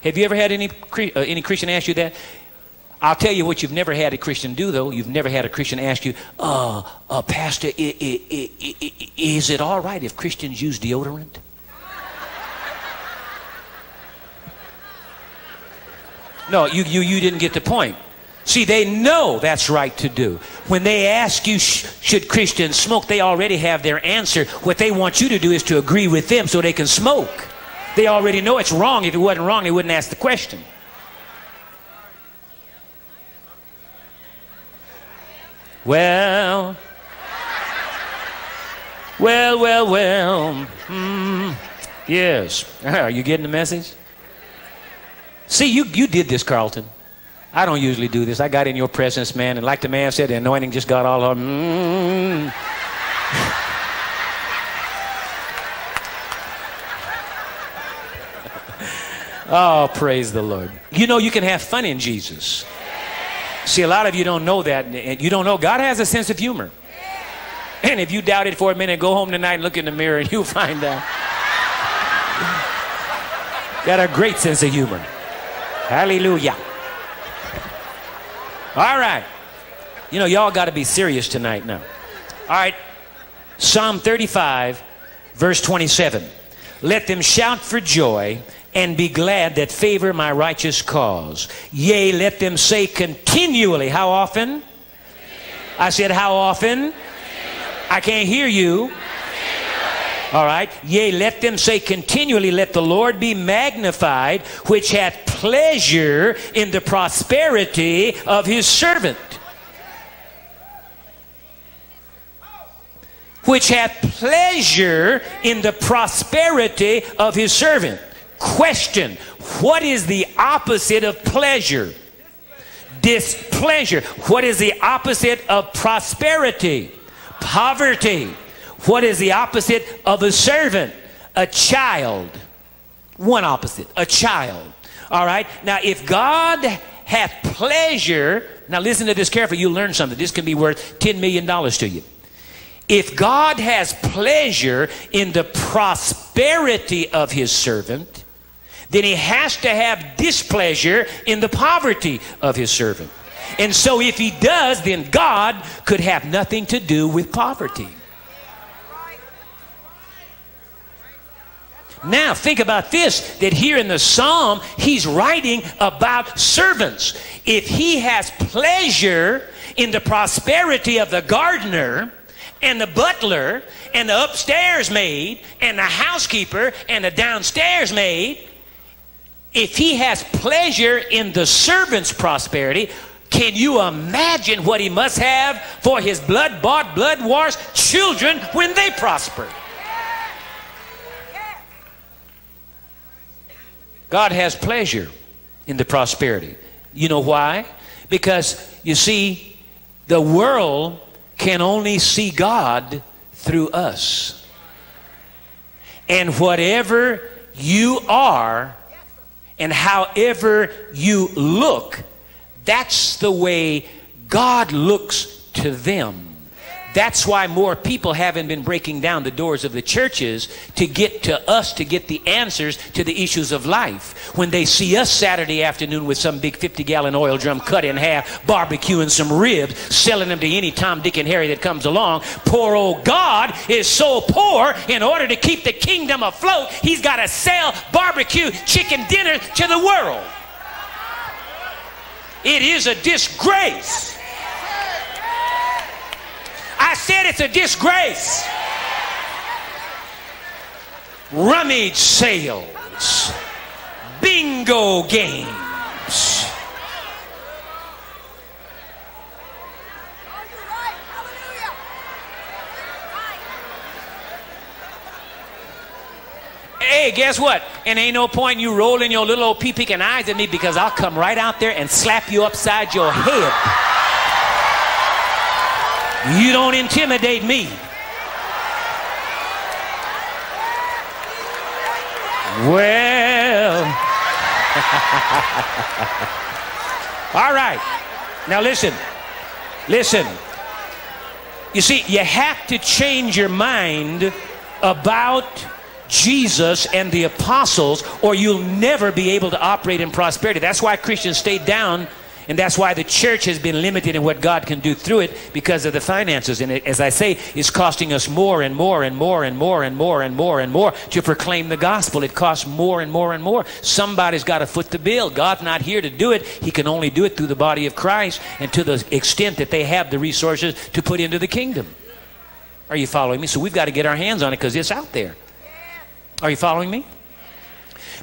Have you ever had any, uh, any Christian ask you that? I'll tell you what you've never had a Christian do, though. You've never had a Christian ask you, uh, uh, Pastor, is it all right if Christians use deodorant? No, you, you, you didn't get the point. See, they know that's right to do. When they ask you, sh should Christians smoke, they already have their answer. What they want you to do is to agree with them so they can smoke. They already know it's wrong. If it wasn't wrong, they wouldn't ask the question. Well, well, well, well. Mm, yes. Are you getting the message? See, you, you did this, Carlton. I don't usually do this. I got in your presence, man, and like the man said, the anointing just got all over. Mm. oh, praise the Lord. You know, you can have fun in Jesus. See, a lot of you don't know that. And you don't know God has a sense of humor. And if you doubt it for a minute, go home tonight and look in the mirror and you'll find out. Got a great sense of humor. Hallelujah. All right. You know, y'all got to be serious tonight now. All right. Psalm 35, verse 27. Let them shout for joy and be glad that favor my righteous cause. Yea, let them say continually. How often? I said, How often? I can't hear you. All right. Yea, let them say continually, let the Lord be magnified, which hath pleasure in the prosperity of his servant. Which hath pleasure in the prosperity of his servant. Question What is the opposite of pleasure? Displeasure. What is the opposite of prosperity? Poverty. What is the opposite of a servant? A child. One opposite, a child. All right. Now, if God hath pleasure, now listen to this carefully, you'll learn something. This can be worth $10 million to you. If God has pleasure in the prosperity of his servant, then he has to have displeasure in the poverty of his servant. And so if he does, then God could have nothing to do with poverty. Now, think about this that here in the psalm, he's writing about servants. If he has pleasure in the prosperity of the gardener, and the butler and the upstairs maid and the housekeeper and the downstairs maid, if he has pleasure in the servant's prosperity, can you imagine what he must have for his blood bought, blood washed children when they prosper? God has pleasure in the prosperity. You know why? Because you see, the world can only see God through us. And whatever you are and however you look, that's the way God looks to them. That's why more people haven't been breaking down the doors of the churches to get to us to get the answers to the issues of life. When they see us Saturday afternoon with some big 50 gallon oil drum cut in half, barbecuing some ribs, selling them to any Tom, Dick, and Harry that comes along, poor old God is so poor in order to keep the kingdom afloat, he's got to sell barbecue chicken dinner to the world. It is a disgrace. I said it's a disgrace. Rummage sales, bingo games. Hey, guess what? And ain't no point you rolling your little old pea peeking eyes at me because I'll come right out there and slap you upside your head. You don't intimidate me. Well, all right. Now listen, listen. You see, you have to change your mind about Jesus and the apostles, or you'll never be able to operate in prosperity. That's why Christians stay down and that's why the church has been limited in what God can do through it because of the finances. And it, as I say, it's costing us more and more and more and more and more and more and more to proclaim the gospel. It costs more and more and more. Somebody's got to foot the bill. God's not here to do it. He can only do it through the body of Christ and to the extent that they have the resources to put into the kingdom. Are you following me? So we've got to get our hands on it because it's out there. Are you following me?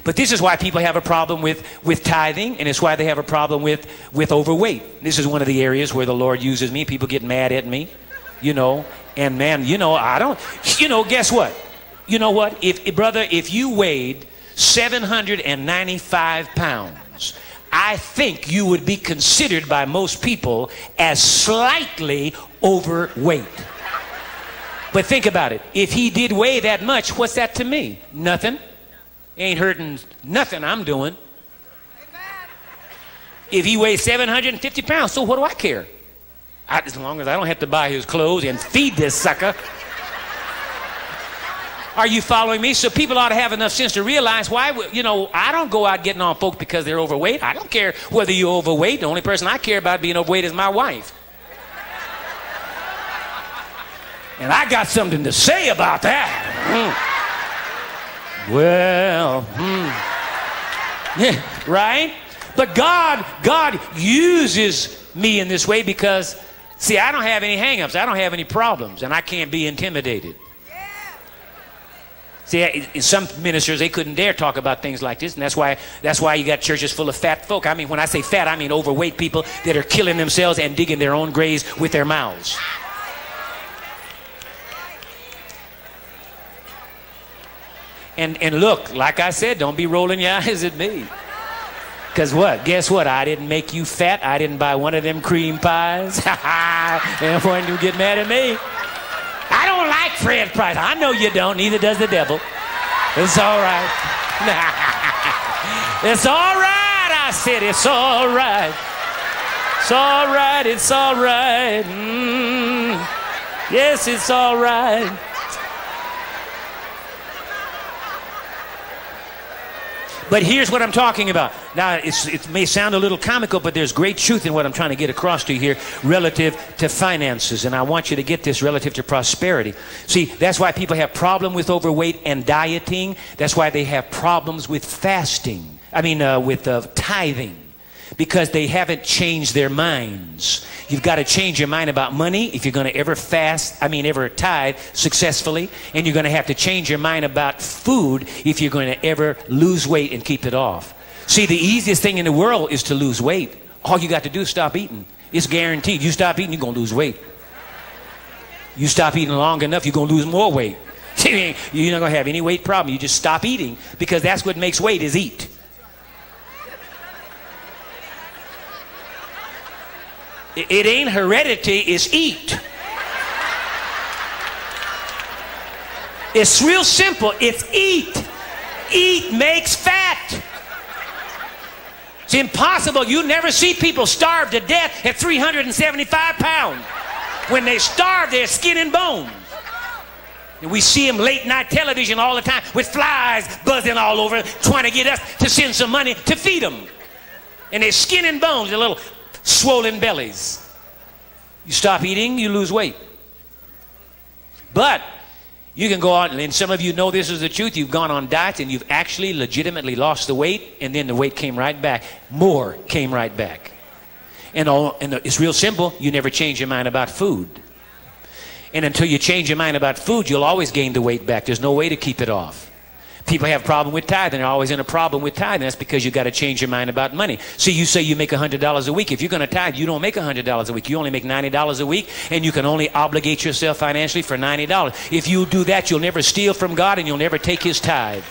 But this is why people have a problem with, with tithing, and it's why they have a problem with, with overweight. This is one of the areas where the Lord uses me. People get mad at me, you know. And man, you know, I don't, you know, guess what? You know what? If, brother, if you weighed 795 pounds, I think you would be considered by most people as slightly overweight. But think about it. If he did weigh that much, what's that to me? Nothing. Ain't hurting nothing I'm doing. If he weighs 750 pounds, so what do I care? I, as long as I don't have to buy his clothes and feed this sucker. Are you following me? So people ought to have enough sense to realize why, you know, I don't go out getting on folks because they're overweight. I don't care whether you're overweight. The only person I care about being overweight is my wife. And I got something to say about that. Mm. Well, hmm. yeah, right? But God, God uses me in this way because, see, I don't have any hangups. I don't have any problems, and I can't be intimidated. See, some ministers they couldn't dare talk about things like this, and that's why that's why you got churches full of fat folk. I mean, when I say fat, I mean overweight people that are killing themselves and digging their own graves with their mouths. And, and look, like I said, don't be rolling your eyes at me. Because what? Guess what? I didn't make you fat. I didn't buy one of them cream pies. and when you get mad at me, I don't like Fred Price. I know you don't. Neither does the devil. It's all right. it's all right. I said it's all right. It's all right. It's all right. Mm. Yes, it's all right. But here's what I'm talking about. Now, it may sound a little comical, but there's great truth in what I'm trying to get across to you here relative to finances. And I want you to get this relative to prosperity. See, that's why people have problem with overweight and dieting. That's why they have problems with fasting. I mean, uh, with uh, tithing because they haven't changed their minds. You've got to change your mind about money if you're going to ever fast, I mean, ever tithe successfully. And you're going to have to change your mind about food if you're going to ever lose weight and keep it off. See, the easiest thing in the world is to lose weight. All you got to do is stop eating. It's guaranteed. You stop eating, you're going to lose weight. You stop eating long enough, you're going to lose more weight. You're not going to have any weight problem. You just stop eating because that's what makes weight is eat. It ain't heredity, it's eat. It's real simple. It's eat. Eat makes fat. It's impossible. You never see people starve to death at 375 pounds. When they starve, they're skin and bones. And we see them late night television all the time with flies buzzing all over, trying to get us to send some money to feed them. And they're skin and bones, their little swollen bellies. You stop eating, you lose weight. But you can go on, and some of you know this is the truth. You've gone on diets and you've actually legitimately lost the weight, and then the weight came right back. More came right back. And, all, and it's real simple. You never change your mind about food. And until you change your mind about food, you'll always gain the weight back. There's no way to keep it off. People have problem with tithing. They're always in a problem with tithing. That's because you've got to change your mind about money. See, you say you make $100 a week. If you're going to tithe, you don't make $100 a week. You only make $90 a week, and you can only obligate yourself financially for $90. If you do that, you'll never steal from God, and you'll never take his tithe.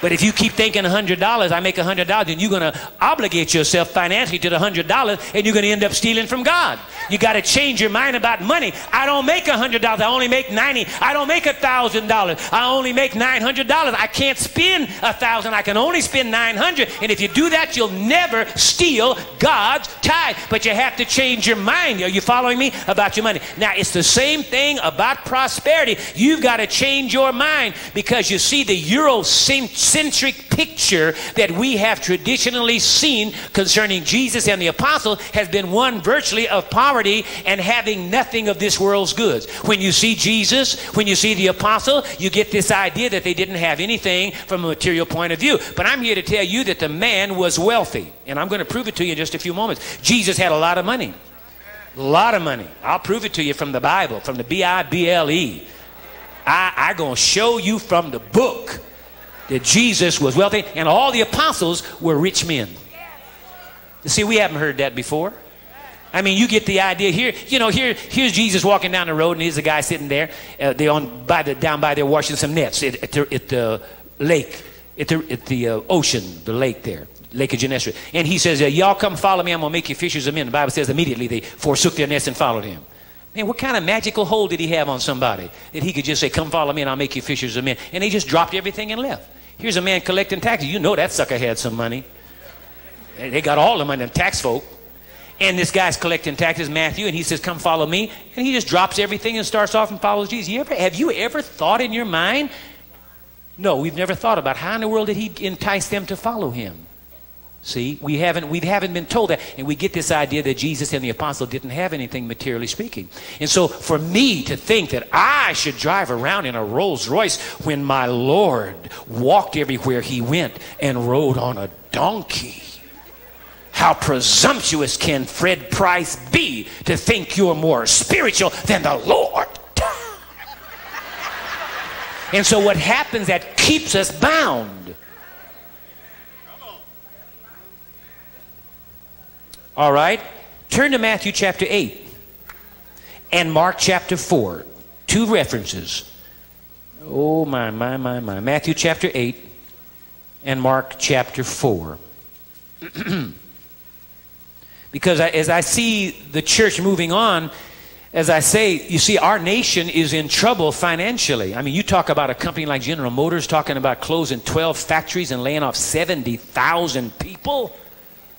But if you keep thinking $100, I make $100, then you're going to obligate yourself financially to the $100 and you're going to end up stealing from God. You got to change your mind about money. I don't make a $100, I only make 90. I don't make a $1,000. I only make $900. I can't spend a 1000 I can only spend 900 And if you do that, you'll never steal God's tithe. But you have to change your mind. Are you following me about your money? Now, it's the same thing about prosperity. You've got to change your mind because you see the Eurocentric picture that we have traditionally seen concerning Jesus and the apostles has been one virtually of poverty and having nothing of this world's goods. When you see Jesus, when you see the apostle, you get this idea that they didn't have anything from a material point of view. But I'm here to tell you that the man was wealthy. And I'm going to prove it to you in just a few moments. Jesus had a lot of money. A lot of money. I'll prove it to you from the Bible, from the B I B L E. I, I gonna show you from the book that Jesus was wealthy and all the apostles were rich men. See, we haven't heard that before. I mean, you get the idea here. You know, here, here's Jesus walking down the road, and here's a guy sitting there. Uh, they on by the down by there washing some nets at, at, the, at the lake, at the, at the uh, ocean, the lake there, Lake of Gennesaret. And he says, "Y'all come follow me. I'm gonna make you fishers of men." The Bible says immediately they forsook their nets and followed him. Man, what kind of magical hold did he have on somebody that he could just say, "Come follow me, and I'll make you fishers of men"? And they just dropped everything and left. Here's a man collecting taxes. You know that sucker had some money. They got all the money, them tax folk. And this guy's collecting taxes, Matthew, and he says, Come follow me. And he just drops everything and starts off and follows Jesus. You ever, have you ever thought in your mind? No, we've never thought about how in the world did he entice them to follow him? See, we haven't, we haven't been told that. And we get this idea that Jesus and the apostle didn't have anything materially speaking. And so for me to think that I should drive around in a Rolls Royce when my Lord walked everywhere he went and rode on a donkey. How presumptuous can Fred Price be to think you're more spiritual than the Lord? And so what happens that keeps us bound All right? Turn to Matthew chapter 8 and Mark chapter 4. Two references. Oh, my, my, my, my. Matthew chapter 8 and Mark chapter 4. because I, as I see the church moving on, as I say, you see, our nation is in trouble financially. I mean, you talk about a company like General Motors talking about closing 12 factories and laying off 70,000 people.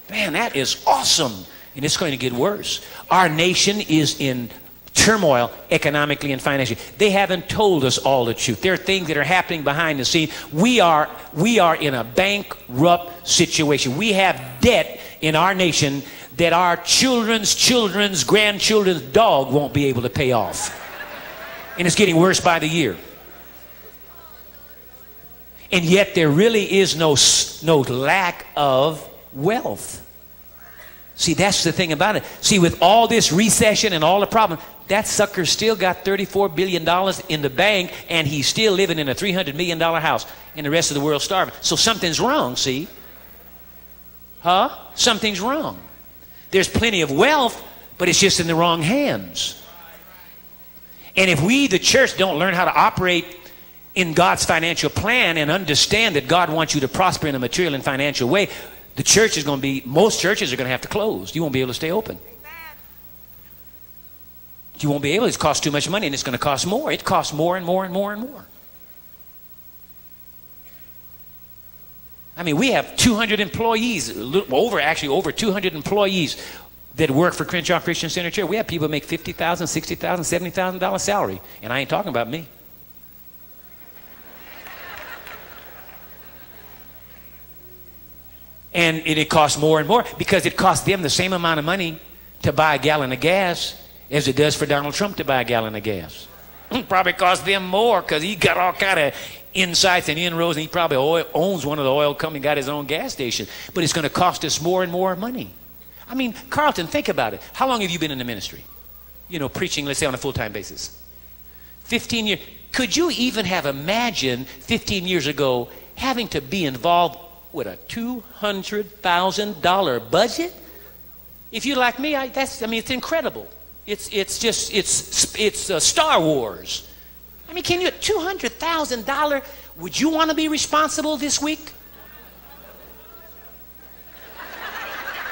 Man, that is awesome. And it's going to get worse. Our nation is in turmoil economically and financially. They haven't told us all the truth. There are things that are happening behind the scene. We are we are in a bankrupt situation. We have debt in our nation that our children's children's grandchildren's dog won't be able to pay off. And it's getting worse by the year. And yet there really is no no lack of wealth. See, that's the thing about it. See, with all this recession and all the problem, that sucker still got $34 billion in the bank and he's still living in a $300 million house and the rest of the world starving. So something's wrong, see? Huh? Something's wrong. There's plenty of wealth, but it's just in the wrong hands. And if we, the church, don't learn how to operate in God's financial plan and understand that God wants you to prosper in a material and financial way, the church is going to be, most churches are going to have to close. You won't be able to stay open. You won't be able, it's cost too much money and it's going to cost more. It costs more and more and more and more. I mean, we have 200 employees, over actually over 200 employees that work for Crenshaw Christian Center Church. We have people make $50,000, $60,000, $70,000 salary, and I ain't talking about me. And it, it costs more and more because it costs them the same amount of money to buy a gallon of gas as it does for Donald Trump to buy a gallon of gas. Mm, probably costs them more because he got all kind of insights and inroads, and he probably oil, owns one of the oil company, got his own gas station. But it's going to cost us more and more money. I mean, Carlton, think about it. How long have you been in the ministry? You know, preaching, let's say, on a full-time basis. 15 years. Could you even have imagined 15 years ago having to be involved with a $200,000 budget? If you're like me, I, that's, I mean, it's incredible. It's, it's just, it's, it's uh, Star Wars. I mean, can you, $200,000, would you want to be responsible this week?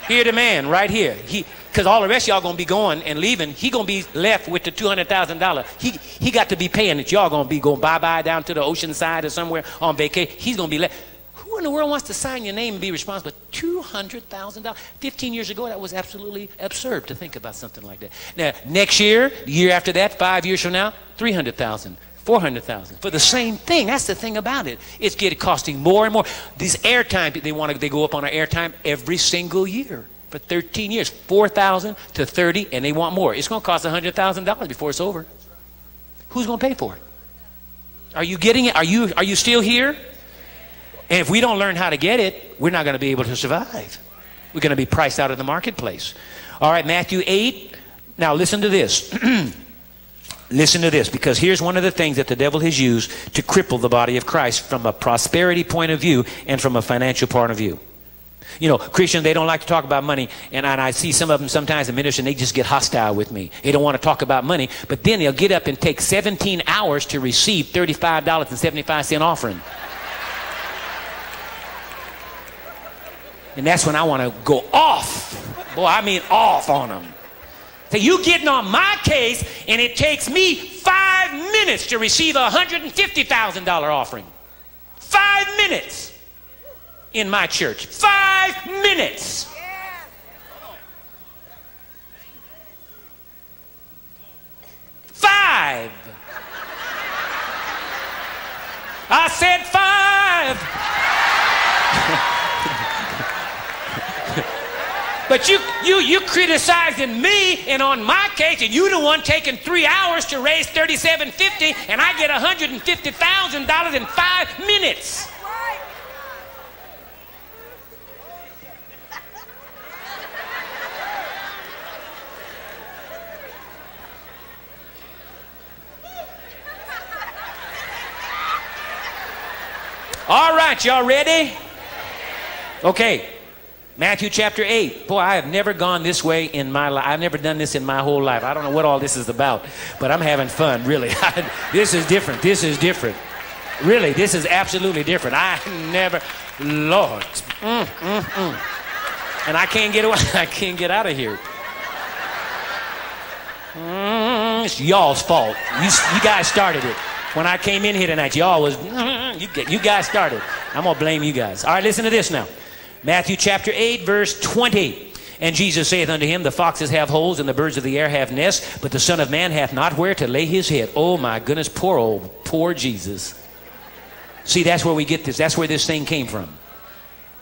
Here the man, right here. He, because all the rest y'all gonna be going and leaving. He gonna be left with the two hundred thousand dollar. He he got to be paying it. Y'all gonna be going bye bye down to the ocean side or somewhere on vacation. He's gonna be left. Who in the world wants to sign your name and be responsible? $200,000. 15 years ago, that was absolutely absurd to think about something like that. Now, next year, the year after that, five years from now, 300,000. 400,000 for the same thing. That's the thing about it. It's getting costing more and more. These airtime, they want to, they go up on our airtime every single year for 13 years, 4,000 to 30, and they want more. It's going to cost $100,000 before it's over. Who's going to pay for it? Are you getting it? Are you, are you still here? And if we don't learn how to get it, we're not going to be able to survive. We're going to be priced out of the marketplace. All right, Matthew 8. Now listen to this. listen to this, because here's one of the things that the devil has used to cripple the body of Christ from a prosperity point of view and from a financial point of view. You know, Christians, they don't like to talk about money. And, and I see some of them sometimes in ministry and they just get hostile with me. They don't want to talk about money. But then they'll get up and take 17 hours to receive $35.75 offering. And that's when I want to go off. Boy, I mean off on them. So you getting on my case, and it takes me five minutes to receive a $150,000 offering. Five minutes in my church. Five minutes. Five. I said five. But you, you, you criticizing me and on my case, and you the one taking three hours to raise thirty-seven fifty, and I get hundred and fifty thousand dollars in five minutes. All right, y'all ready? Okay. Matthew chapter 8. Boy, I have never gone this way in my life. I've never done this in my whole life. I don't know what all this is about, but I'm having fun, really. this is different. This is different. Really, this is absolutely different. I never, Lord. Mm, mm, mm. And I can't get away. I can't get out of here. Mm, it's y'all's fault. You, you guys started it. When I came in here tonight, y'all was, you, you guys started. I'm going to blame you guys. All right, listen to this now. Matthew chapter 8, verse 20. And Jesus saith unto him, The foxes have holes, and the birds of the air have nests, but the Son of Man hath not where to lay his head. Oh my goodness, poor old, poor Jesus. See, that's where we get this. That's where this thing came from.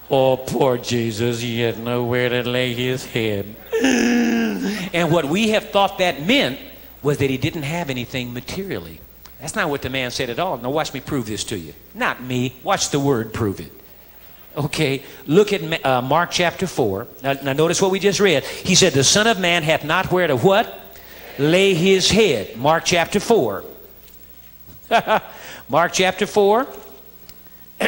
Oh, poor Jesus, he had nowhere to lay his head. and what we have thought that meant was that he didn't have anything materially. That's not what the man said at all. Now, watch me prove this to you. Not me. Watch the word prove it. Okay, look at uh, Mark chapter 4. Now, now, notice what we just read. He said, The Son of Man hath not where to what? Lay his head. Mark chapter 4. Mark chapter 4,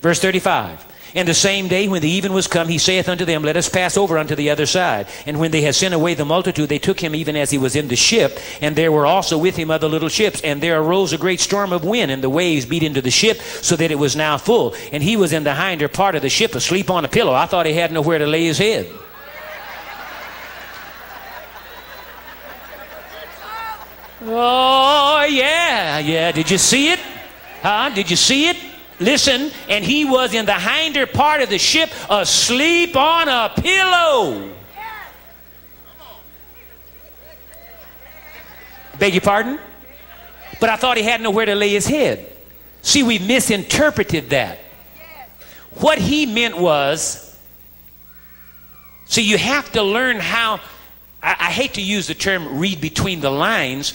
verse 35. And the same day, when the even was come, he saith unto them, Let us pass over unto the other side. And when they had sent away the multitude, they took him even as he was in the ship. And there were also with him other little ships. And there arose a great storm of wind, and the waves beat into the ship, so that it was now full. And he was in the hinder part of the ship, asleep on a pillow. I thought he had nowhere to lay his head. Oh, yeah, yeah. Did you see it? Huh? Did you see it? Listen, and he was in the hinder part of the ship asleep on a pillow. Beg your pardon? But I thought he had nowhere to lay his head. See, we misinterpreted that. What he meant was, see, you have to learn how, I, I hate to use the term read between the lines,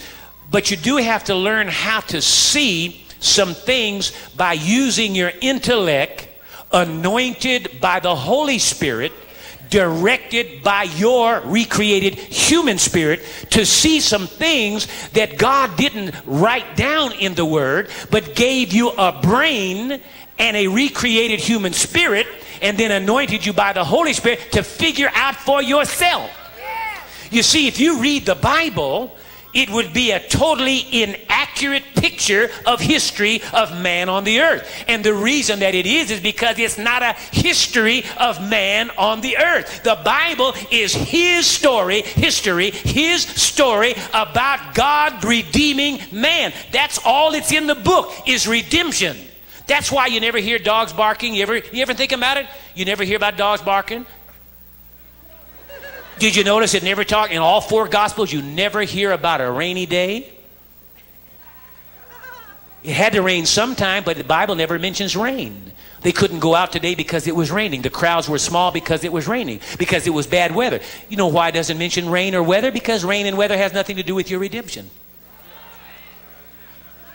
but you do have to learn how to see some things by using your intellect, anointed by the Holy Spirit, directed by your recreated human spirit to see some things that God didn't write down in the Word, but gave you a brain and a recreated human spirit, and then anointed you by the Holy Spirit to figure out for yourself. You see, if you read the Bible, it would be a totally inaccurate picture of history of man on the earth. And the reason that it is is because it's not a history of man on the earth. The Bible is his story, history, his story about God redeeming man. That's all it's in the book is redemption. That's why you never hear dogs barking. You ever, you ever think about it? You never hear about dogs barking. Did you notice it never talk in all four gospels you never hear about a rainy day? It had to rain sometime, but the Bible never mentions rain. They couldn't go out today because it was raining. The crowds were small because it was raining, because it was bad weather. You know why it doesn't mention rain or weather? Because rain and weather has nothing to do with your redemption.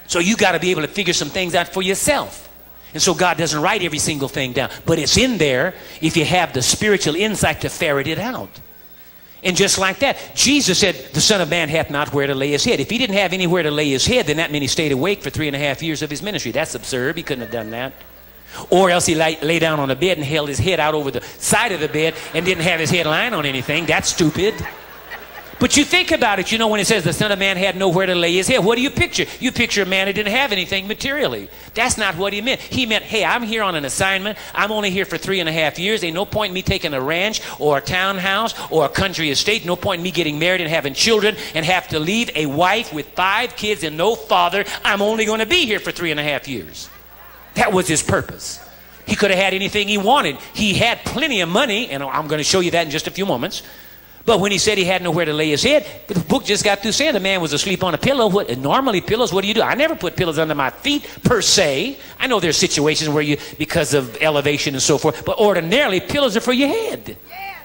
So you got to be able to figure some things out for yourself. And so God doesn't write every single thing down, but it's in there if you have the spiritual insight to ferret it out. And just like that, Jesus said, The Son of Man hath not where to lay his head. If he didn't have anywhere to lay his head, then that meant he stayed awake for three and a half years of his ministry. That's absurd. He couldn't have done that. Or else he lay, lay down on a bed and held his head out over the side of the bed and didn't have his head lying on anything. That's stupid. But you think about it, you know, when it says the Son of Man had nowhere to lay his head, what do you picture? You picture a man who didn't have anything materially. That's not what he meant. He meant, hey, I'm here on an assignment. I'm only here for three and a half years. Ain't no point in me taking a ranch or a townhouse or a country estate. No point in me getting married and having children and have to leave a wife with five kids and no father. I'm only going to be here for three and a half years. That was his purpose. He could have had anything he wanted. He had plenty of money, and I'm going to show you that in just a few moments. But when he said he had nowhere to lay his head, the book just got through saying the man was asleep on a pillow. What, normally, pillows, what do you do? I never put pillows under my feet per se. I know there's situations where you, because of elevation and so forth, but ordinarily, pillows are for your head. Yes.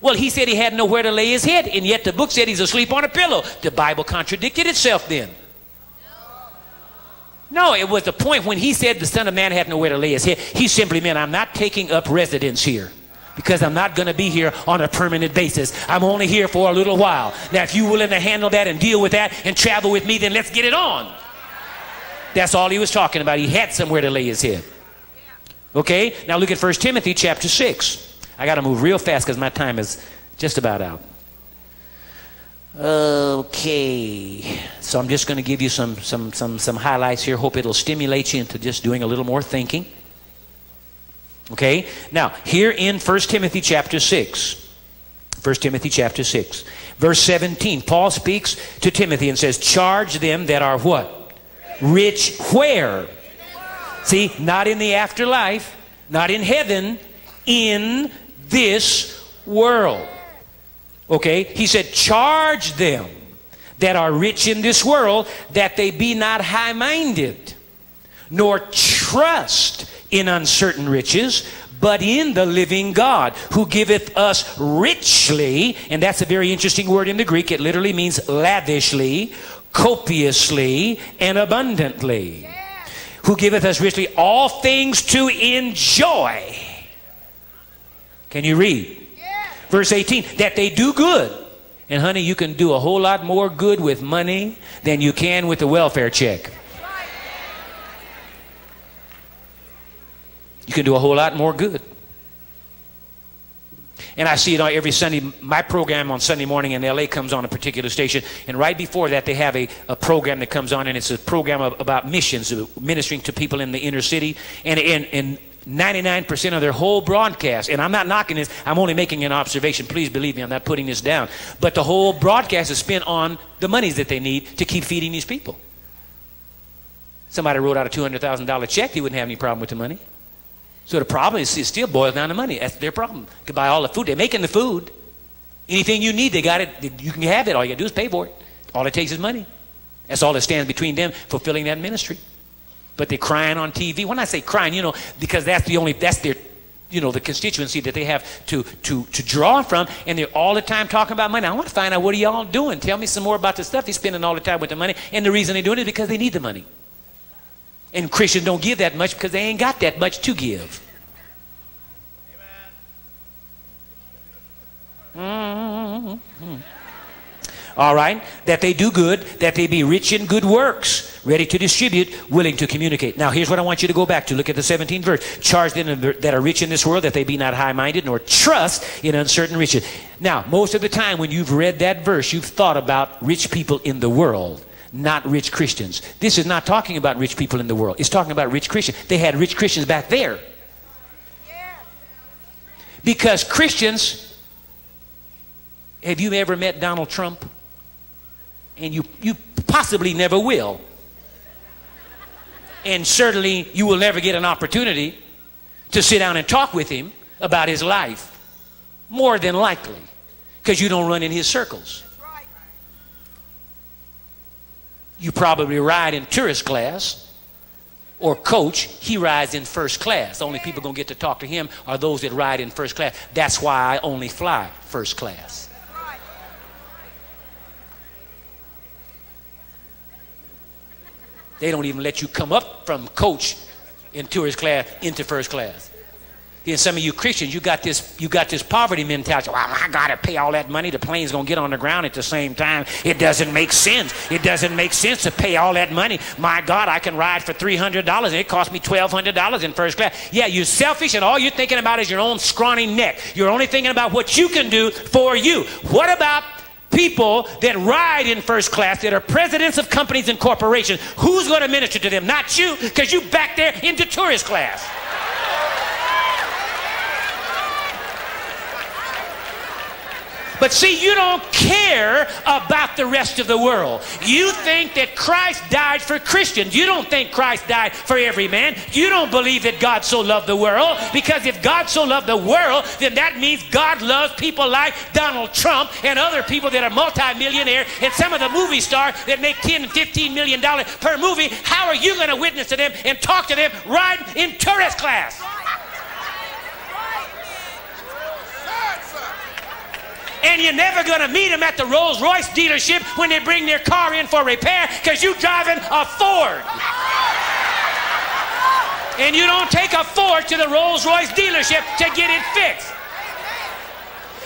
Well, he said he had nowhere to lay his head, and yet the book said he's asleep on a pillow. The Bible contradicted itself then. No, it was the point when he said the Son of Man had nowhere to lay his head. He simply meant, I'm not taking up residence here because I'm not going to be here on a permanent basis. I'm only here for a little while. Now, if you're willing to handle that and deal with that and travel with me, then let's get it on. That's all he was talking about. He had somewhere to lay his head. Okay? Now look at 1 Timothy chapter 6. I got to move real fast because my time is just about out. Okay. So I'm just going to give you some, some, some, some highlights here. Hope it'll stimulate you into just doing a little more thinking. Okay? Now, here in 1 Timothy chapter 6, 1 Timothy chapter 6, verse 17, Paul speaks to Timothy and says, Charge them that are what? Rich where? See, not in the afterlife, not in heaven, in this world. Okay? He said, Charge them that are rich in this world that they be not high minded, nor trust in uncertain riches, but in the living God, who giveth us richly, and that's a very interesting word in the Greek. It literally means lavishly, copiously, and abundantly. who giveth us richly all things to enjoy. Can you read? Verse 18, that they do good. And honey, you can do a whole lot more good with money than you can with the welfare check. You can do a whole lot more good. And I see it on every Sunday. My program on Sunday morning in LA comes on a particular station. And right before that, they have a, a program that comes on, and it's a program of, about missions, ministering to people in the inner city. And, and 99% of their whole broadcast, and I'm not knocking this, I'm only making an observation. Please believe me, I'm not putting this down. But the whole broadcast is spent on the monies that they need to keep feeding these people. Somebody wrote out a $200,000 check, he wouldn't have any problem with the money. So the problem is it still boils down to money. That's their problem. You can buy all the food. They're making the food. Anything you need, they got it. You can have it. All you got to do is pay for it. All it takes is money. That's all that stands between them fulfilling that ministry. But they're crying on TV. When I say crying, you know, because that's the only, that's their, you know, the constituency that they have to, to, to draw from. And they're all the time talking about money. I want to find out what are y'all doing. Tell me some more about the stuff they're spending all the time with the money. And the reason they're doing it is because they need the money. And Christians don't give that much because they ain't got that much to give. Mm-hmm. All right? That they do good, that they be rich in good works, ready to distribute, willing to communicate. Now, here's what I want you to go back to. Look at the 17th verse. Charge them that are rich in this world, that they be not high minded, nor trust in uncertain riches. Now, most of the time when you've read that verse, you've thought about rich people in the world not rich Christians. This is not talking about rich people in the world. It's talking about rich Christians. They had rich Christians back there. Because Christians, have you ever met Donald Trump? And you, you possibly never will. And certainly you will never get an opportunity to sit down and talk with him about his life. More than likely. Because you don't run in his circles. You probably ride in tourist class or coach, he rides in first class. The only people going to get to talk to him are those that ride in first class. That's why I only fly first class. They don't even let you come up from coach in tourist class into first class. Then some of you Christians, you got this, you got this poverty mentality. Well, I gotta pay all that money. The plane's gonna get on the ground at the same time. It doesn't make sense. It doesn't make sense to pay all that money. My God, I can ride for three hundred dollars and it cost me twelve hundred dollars in first class. Yeah, you're selfish and all you're thinking about is your own scrawny neck. You're only thinking about what you can do for you. What about people that ride in first class that are presidents of companies and corporations? Who's to minister to them? Not you, because you back there into tourist class. But see, you don't care about the rest of the world. You think that Christ died for Christians. You don't think Christ died for every man. You don't believe that God so loved the world because if God so loved the world, then that means God loves people like Donald Trump and other people that are multimillionaire and some of the movie stars that make 10 and 15 million dollars per movie. How are you going to witness to them and talk to them right in tourist class? And you're never going to meet them at the Rolls Royce dealership when they bring their car in for repair because you're driving a Ford. And you don't take a Ford to the Rolls Royce dealership to get it fixed.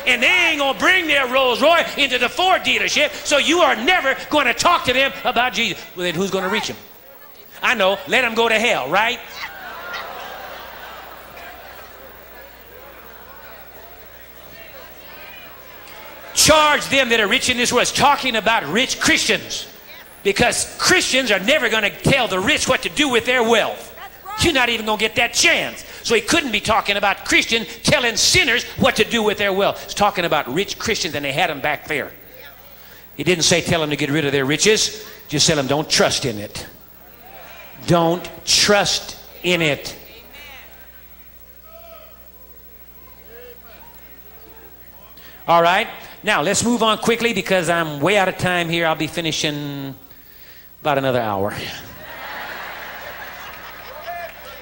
And they ain't going to bring their Rolls Royce into the Ford dealership, so you are never going to talk to them about Jesus. Well, then who's going to reach them? I know, let them go to hell, right? Charge them that are rich in this world. It's talking about rich Christians. Because Christians are never going to tell the rich what to do with their wealth. You're not even going to get that chance. So he couldn't be talking about Christians telling sinners what to do with their wealth. He's talking about rich Christians, and they had them back there. He didn't say tell them to get rid of their riches. Just tell them don't trust in it. Don't trust in it. All right? Now, let's move on quickly because I'm way out of time here. I'll be finishing about another hour.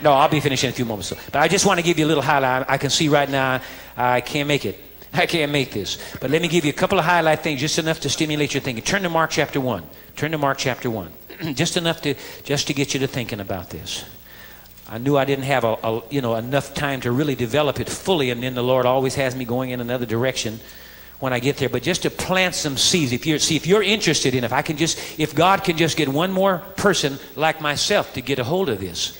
No, I'll be finishing in a few moments. But I just want to give you a little highlight. I can see right now I can't make it. I can't make this. But let me give you a couple of highlight things, just enough to stimulate your thinking. Turn to Mark chapter 1. Turn to Mark chapter 1. just enough to just to get you to thinking about this. I knew I didn't have a, a, you know enough time to really develop it fully, and then the Lord always has me going in another direction when I get there. But just to plant some seeds, if you're see if you're interested in, if I can just, if God can just get one more person like myself to get a hold of this,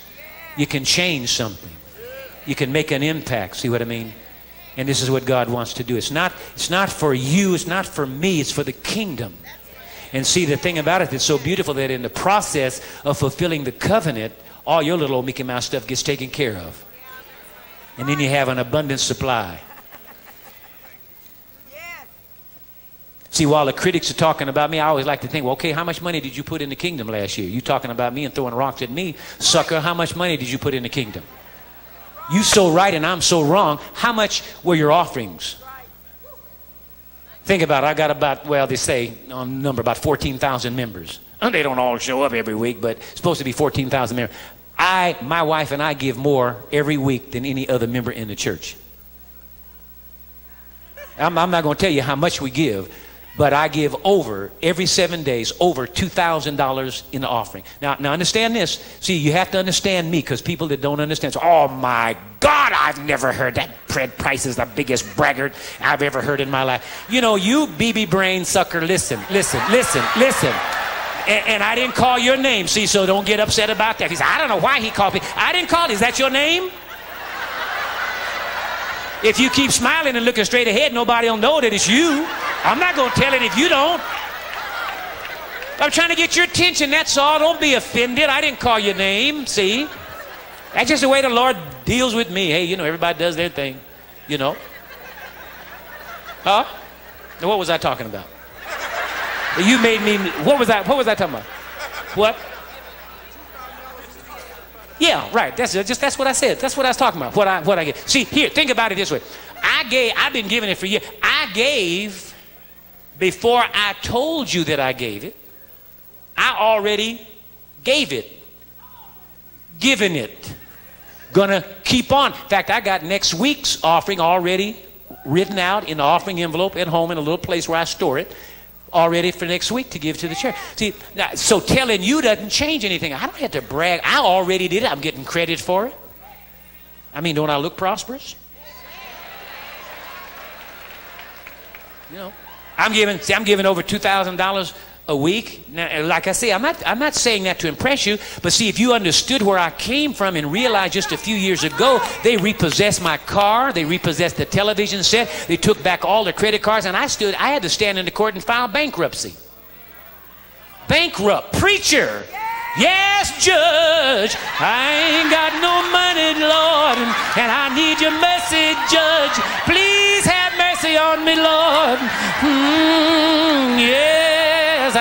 you can change something. You can make an impact. See what I mean? And this is what God wants to do. It's not, it's not for you, it's not for me, it's for the kingdom. And see, the thing about it that's so beautiful that in the process of fulfilling the covenant, all your little old Mickey Mouse stuff gets taken care of. And then you have an abundant supply. See, while the critics are talking about me, I always like to think, well, okay, how much money did you put in the kingdom last year? You talking about me and throwing rocks at me, sucker. How much money did you put in the kingdom? You so right and I'm so wrong. How much were your offerings? Think about it. I got about, well, they say on number about 14,000 members. They don't all show up every week, but it's supposed to be 14,000 members. I, my wife and I give more every week than any other member in the church. I'm, I'm not going to tell you how much we give, but I give over every seven days over two thousand dollars in the offering. Now, now understand this. See, you have to understand me because people that don't understand, say, oh my God, I've never heard that. Fred Price is the biggest braggart I've ever heard in my life. You know, you BB brain sucker. Listen, listen, listen, listen. And, and, I didn't call your name. See, so don't get upset about that. He said, I don't know why he called me. I didn't call. Is that your name? If you keep smiling and looking straight ahead, nobody will know that it's you. I'm not going to tell it if you don't. I'm trying to get your attention, that's all. Don't be offended. I didn't call your name, see? That's just the way the Lord deals with me. Hey, you know, everybody does their thing, you know. Huh? What was I talking about? You made me, what was that, what was I talking about? What? Yeah, right. That's just that's what I said. That's what I was talking about. What I what I get. See, here, think about it this way. I gave, I've been giving it for years. I gave before I told you that I gave it. I already gave it. Given it. Gonna keep on. In fact, I got next week's offering already written out in the offering envelope at home in a little place where I store it already for next week to give to the church. See, so telling you doesn't change anything. I don't have to brag. I already did it. I'm getting credit for it. I mean, don't I look prosperous? You know, I'm giving. See, I'm giving over two thousand dollars a week. Now, like I say, I'm not, I'm not saying that to impress you, but see, if you understood where I came from and realized just a few years ago, they repossessed my car, they repossessed the television set, they took back all the credit cards, and I stood, I had to stand in the court and file bankruptcy. Bankrupt preacher. Yes, judge, I ain't got no money, Lord, and I need your mercy, judge. Please have mercy on me, Lord. Mm, yeah.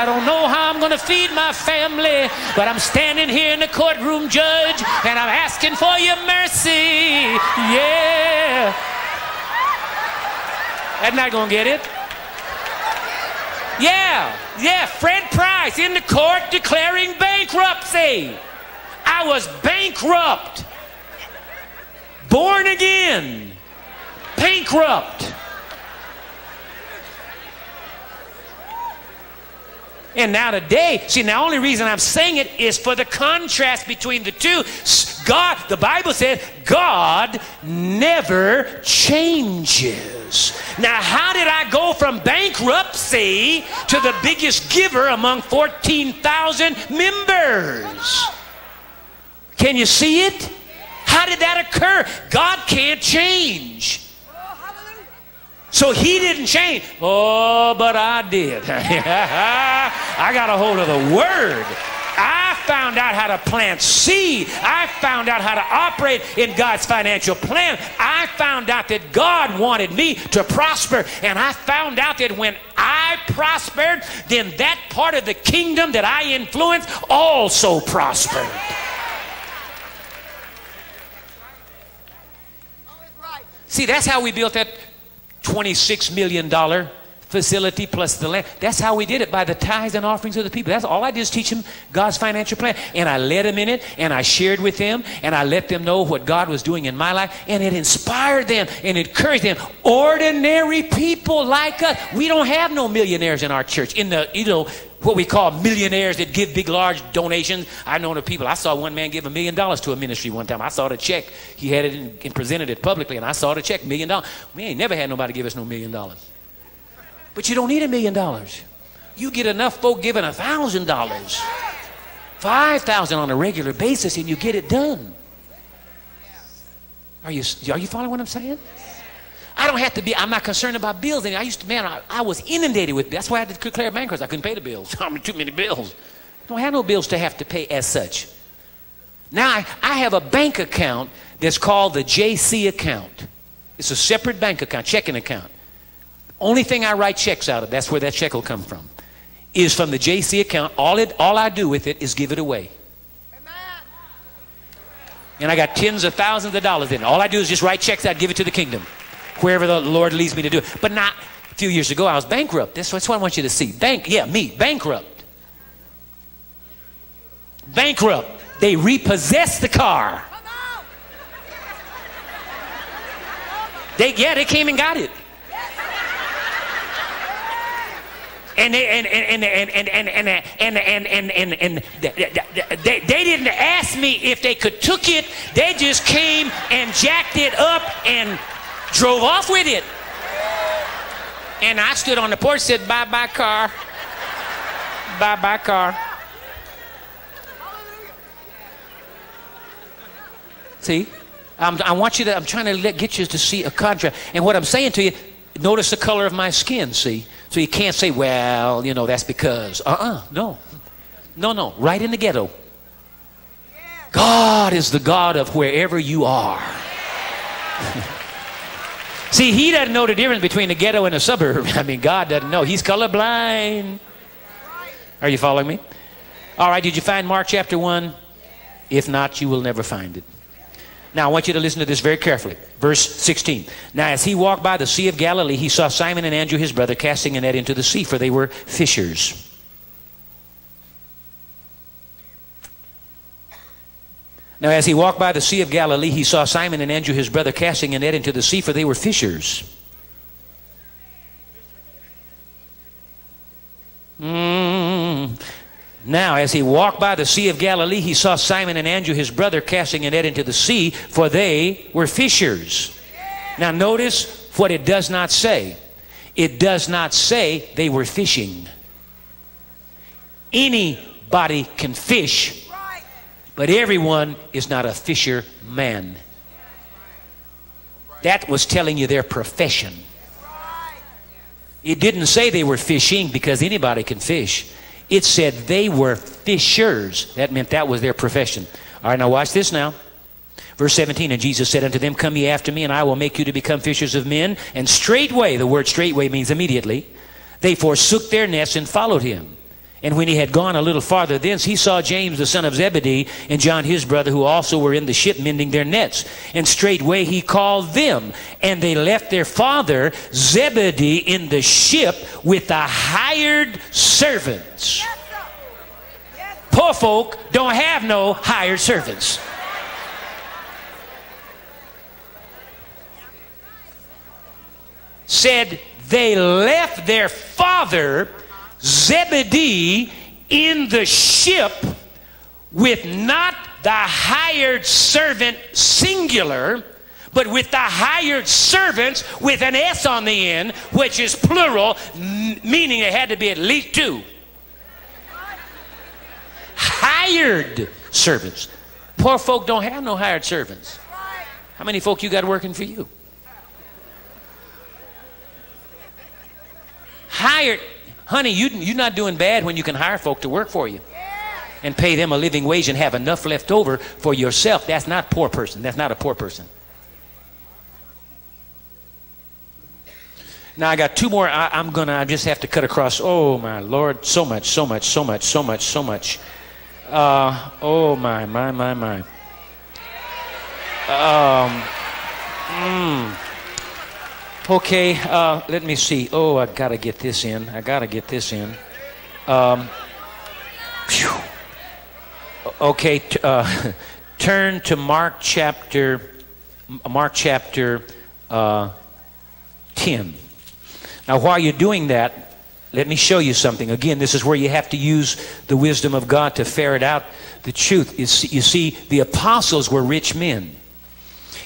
I don't know how I'm going to feed my family, but I'm standing here in the courtroom, Judge, and I'm asking for your mercy. Yeah. I'm not going to get it. Yeah, yeah, Fred Price in the court declaring bankruptcy. I was bankrupt, born again, bankrupt. And now today, see, the only reason I'm saying it is for the contrast between the two. God, the Bible says, God never changes. Now, how did I go from bankruptcy to the biggest giver among 14,000 members? Can you see it? How did that occur? God can't change. So he didn't change. Oh, but I did. I got a hold of the word. I found out how to plant seed. I found out how to operate in God's financial plan. I found out that God wanted me to prosper. And I found out that when I prospered, then that part of the kingdom that I influenced also prospered. See, that's how we built that $26 million facility plus the land. That's how we did it by the tithes and offerings of the people. That's all I did is teach them God's financial plan. And I led them in it and I shared with them and I let them know what God was doing in my life and it inspired them and encouraged them. Ordinary people like us. We don't have no millionaires in our church. In the, you know, what we call millionaires that give big, large donations. I know the people. I saw one man give a million dollars to a ministry one time. I saw the check. He had it in, and presented it publicly, and I saw the check, million dollars. We ain't never had nobody give us no million dollars. But you don't need a million dollars. You get enough folk giving a thousand dollars, five thousand on a regular basis, and you get it done. Are you are you following what I'm saying? I don't have to be, I'm not concerned about bills. And I used to, man, I, I was inundated with, that's why I had to declare bankruptcy. I couldn't pay the bills. I mean, too many bills. I don't have no bills to have to pay as such. Now I, I have a bank account that's called the JC account. It's a separate bank account, checking account. Only thing I write checks out of, that's where that check will come from, is from the JC account. All, it, all I do with it is give it away. And I got tens of thousands of dollars in it. All I do is just write checks out, give it to the kingdom wherever the Lord leads me to do it. But not a few years ago, I was bankrupt. That's, what I want you to see. Bank, yeah, me, bankrupt. Bankrupt. They repossessed the car. They, yeah, they came and got it. And they, and, and, and, and, and, and, and, and, and, and, and they, they didn't ask me if they could took it. They just came and jacked it up and drove off with it. And I stood on the porch said, bye bye, car. Bye bye, car. See? I'm, i want you to, I'm trying to let, get you to see a contrast. And what I'm saying to you, notice the color of my skin, see? So you can't say, well, you know, that's because. Uh uh no. No, no. Right in the ghetto. God is the God of wherever you are. See, he doesn't know the difference between the ghetto and a suburb. I mean, God doesn't know. He's colorblind. Are you following me? All right, did you find Mark chapter 1? If not, you will never find it. Now, I want you to listen to this very carefully. Verse 16. Now, as he walked by the Sea of Galilee, he saw Simon and Andrew, his brother, casting a net into the sea, for they were fishers. Now, as he walked by the Sea of Galilee, he saw Simon and Andrew, his brother, casting a net into the sea, for they were fishers. Mm. Now, as he walked by the Sea of Galilee, he saw Simon and Andrew, his brother, casting a net into the sea, for they were fishers. Now, notice what it does not say. It does not say they were fishing. Anybody can fish but everyone is not a fisherman. That was telling you their profession. It didn't say they were fishing because anybody can fish. It said they were fishers. That meant that was their profession. All right, now watch this now. Verse 17, and Jesus said unto them, Come ye after me, and I will make you to become fishers of men. And straightway, the word straightway means immediately, they forsook their nets and followed him. And when he had gone a little farther thence, he saw James the son of Zebedee and John his brother, who also were in the ship mending their nets. And straightway he called them, and they left their father Zebedee in the ship with the hired servants. Yes, yes. Poor folk don't have no hired servants. Said they left their father Zebedee in the ship with not the hired servant singular, but with the hired servants with an S on the end, which is plural, meaning it had to be at least two. Hired servants. Poor folk don't have no hired servants. How many folk you got working for you? Hired Honey, you, you're not doing bad when you can hire folk to work for you and pay them a living wage and have enough left over for yourself. That's not poor person. That's not a poor person. Now I got two more. I, am gonna. I just have to cut across. Oh my Lord, so much, so much, so much, so much, so much. Uh, oh my, my, my, my. Um. Mm. Okay, uh, let me see. Oh, I gotta get this in. I gotta get this in. Um, okay, t- uh, turn to Mark chapter, Mark chapter uh, 10. Now, while you're doing that, let me show you something. Again, this is where you have to use the wisdom of God to ferret out the truth. You see, you see the apostles were rich men.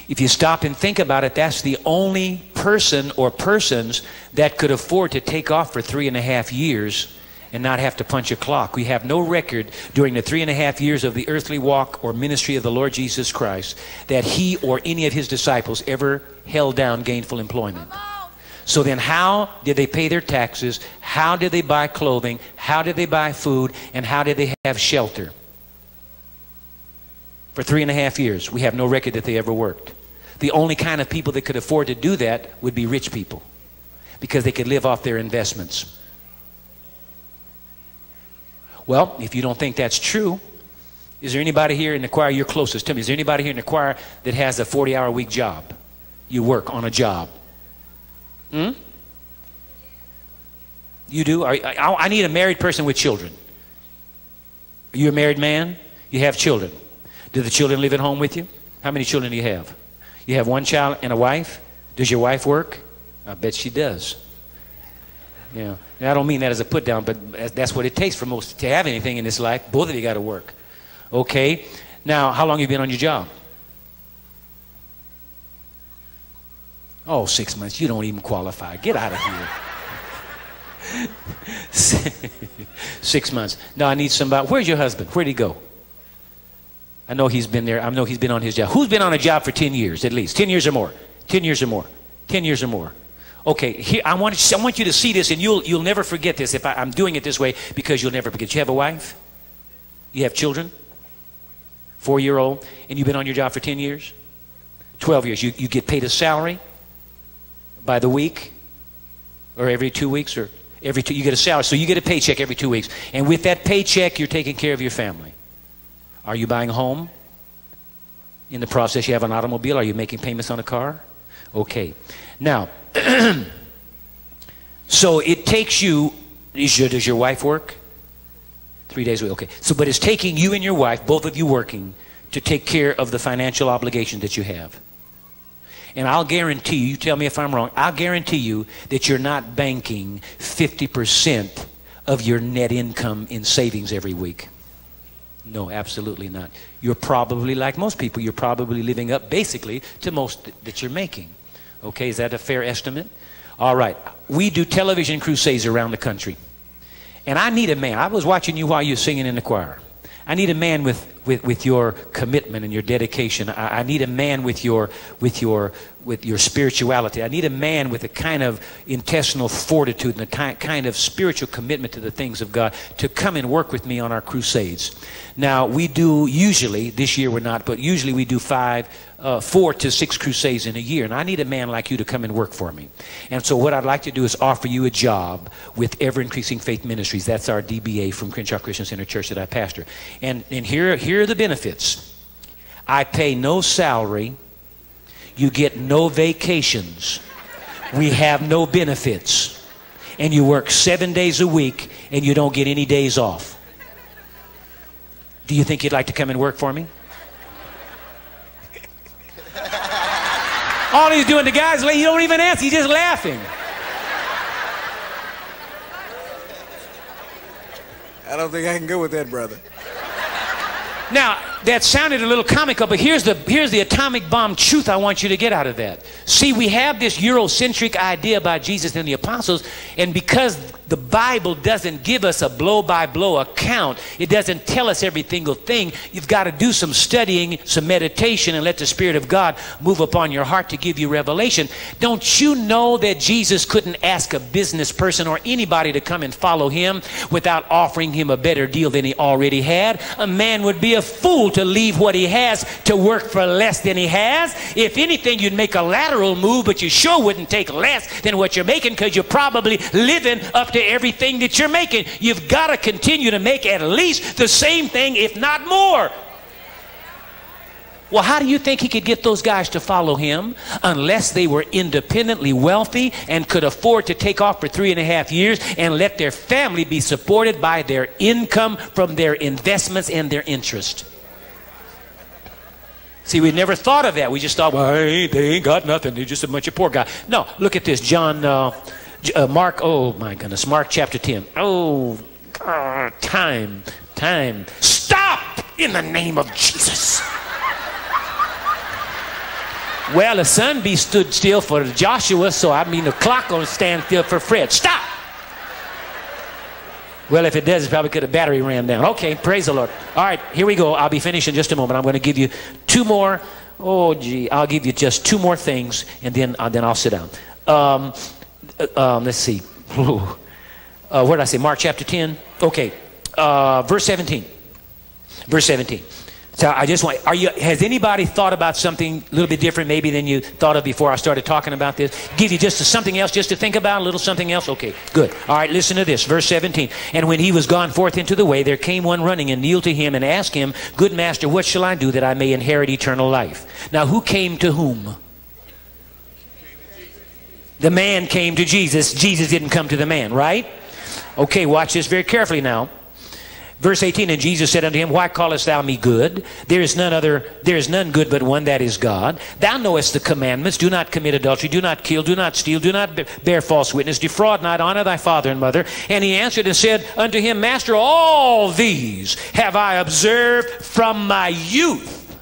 If you stop and think about it, that's the only person or persons that could afford to take off for three and a half years and not have to punch a clock. We have no record during the three and a half years of the earthly walk or ministry of the Lord Jesus Christ that he or any of his disciples ever held down gainful employment. So then, how did they pay their taxes? How did they buy clothing? How did they buy food? And how did they have shelter? For three and a half years, we have no record that they ever worked. The only kind of people that could afford to do that would be rich people because they could live off their investments. Well, if you don't think that's true, is there anybody here in the choir you're closest to me? Is there anybody here in the choir that has a 40 hour week job? You work on a job. Hmm? You do? I, need a married person with children. Are you a married man? You have children. Do the children live at home with you? How many children do you have? You have one child and a wife? Does your wife work? I bet she does. Yeah. I don't mean that as a put down, but that's what it takes for most to have anything in this life. Both of you got to work. Okay. Now, how long have you been on your job? Oh, six months. You don't even qualify. Get out of here. six months. No, I need somebody. Where's your husband? Where'd he go? I know he's been there. I know he's been on his job. Who's been on a job for 10 years at least? 10 years or more? 10 years or more? 10 years or more. Okay, here, I, want, I want you to see this, and you'll, you'll never forget this if I, I'm doing it this way because you'll never forget. You have a wife? You have children? Four year old? And you've been on your job for 10 years? 12 years. You, you get paid a salary by the week? Or every two weeks? Or every two? You get a salary. So you get a paycheck every two weeks. And with that paycheck, you're taking care of your family. Are you buying a home? In the process, you have an automobile. Are you making payments on a car? Okay. Now, so it takes you, your, does your wife work? Three days a week. Okay. So, but it's taking you and your wife, both of you working, to take care of the financial obligation that you have. And I'll guarantee you, you tell me if I'm wrong, I'll guarantee you that you're not banking 50% of your net income in savings every week. No, absolutely not. You're probably, like most people, you're probably living up basically to most that you're making. Okay, is that a fair estimate? All right. We do television crusades around the country. And I need a man. I was watching you while you were singing in the choir. I need a man with, with, with your commitment and your dedication. I, I need a man with your, with, your, with your spirituality. I need a man with a kind of intestinal fortitude and a kind of spiritual commitment to the things of God to come and work with me on our crusades. Now, we do usually, this year we're not, but usually we do five uh, four to six crusades in a year, and I need a man like you to come and work for me. And so, what I'd like to do is offer you a job with Ever Increasing Faith Ministries. That's our DBA from Crenshaw Christian Center Church that I pastor. And, and here, here are the benefits I pay no salary, you get no vacations, we have no benefits, and you work seven days a week and you don't get any days off. Do you think you'd like to come and work for me? All he's doing, the guy's like, he don't even answer, he's just laughing. I don't think I can go with that, brother. Now, that sounded a little comical, but here's the, here's the atomic bomb truth I want you to get out of that. See, we have this Eurocentric idea about Jesus and the apostles, and because the Bible doesn't give us a blow by blow account. It doesn't tell us every single thing. You've got to do some studying, some meditation, and let the Spirit of God move upon your heart to give you revelation. Don't you know that Jesus couldn't ask a business person or anybody to come and follow him without offering him a better deal than he already had? A man would be a fool to leave what he has to work for less than he has. If anything, you'd make a lateral move, but you sure wouldn't take less than what you're making because you're probably living up to everything that you're making. You've got to continue to make at least the same thing, if not more. Well, how do you think he could get those guys to follow him unless they were independently wealthy and could afford to take off for three and a half years and let their family be supported by their income from their investments and their interest? See, we never thought of that. We just thought, well, they ain't got nothing. They're just a bunch of poor guys. No, look at this. John, uh, uh, Mark, oh my goodness, Mark chapter 10. Oh, time, time. Stop in the name of Jesus. Well, the sun be stood still for Joshua, so I mean the clock gonna stand still for Fred. Stop! Well, if it does, it's probably because the battery ran down. Okay, praise the Lord. All right, here we go. I'll be finished in just a moment. I'm going to give you two more. Oh, gee, I'll give you just two more things, and then uh, then I'll sit down. Um, uh, um, let's see. Uh, where did I say? Mark chapter 10. Okay, uh, verse 17. Verse 17. So I just want, are you, has anybody thought about something a little bit different maybe than you thought of before I started talking about this? Give you just something else just to think about, a little something else? Okay, good. All right, listen to this. Verse 17. And when he was gone forth into the way, there came one running and kneeled to him and asked him, Good master, what shall I do that I may inherit eternal life? Now, who came to whom? The man came to Jesus. Jesus didn't come to the man, right? Okay, watch this very carefully now. Verse 18, and Jesus said unto him, Why callest thou me good? There is none other, there is none good but one that is God. Thou knowest the commandments, do not commit adultery, do not kill, do not steal, do not bear false witness, defraud not, honor thy father and mother. And he answered and said unto him, Master, all these have I observed from my youth.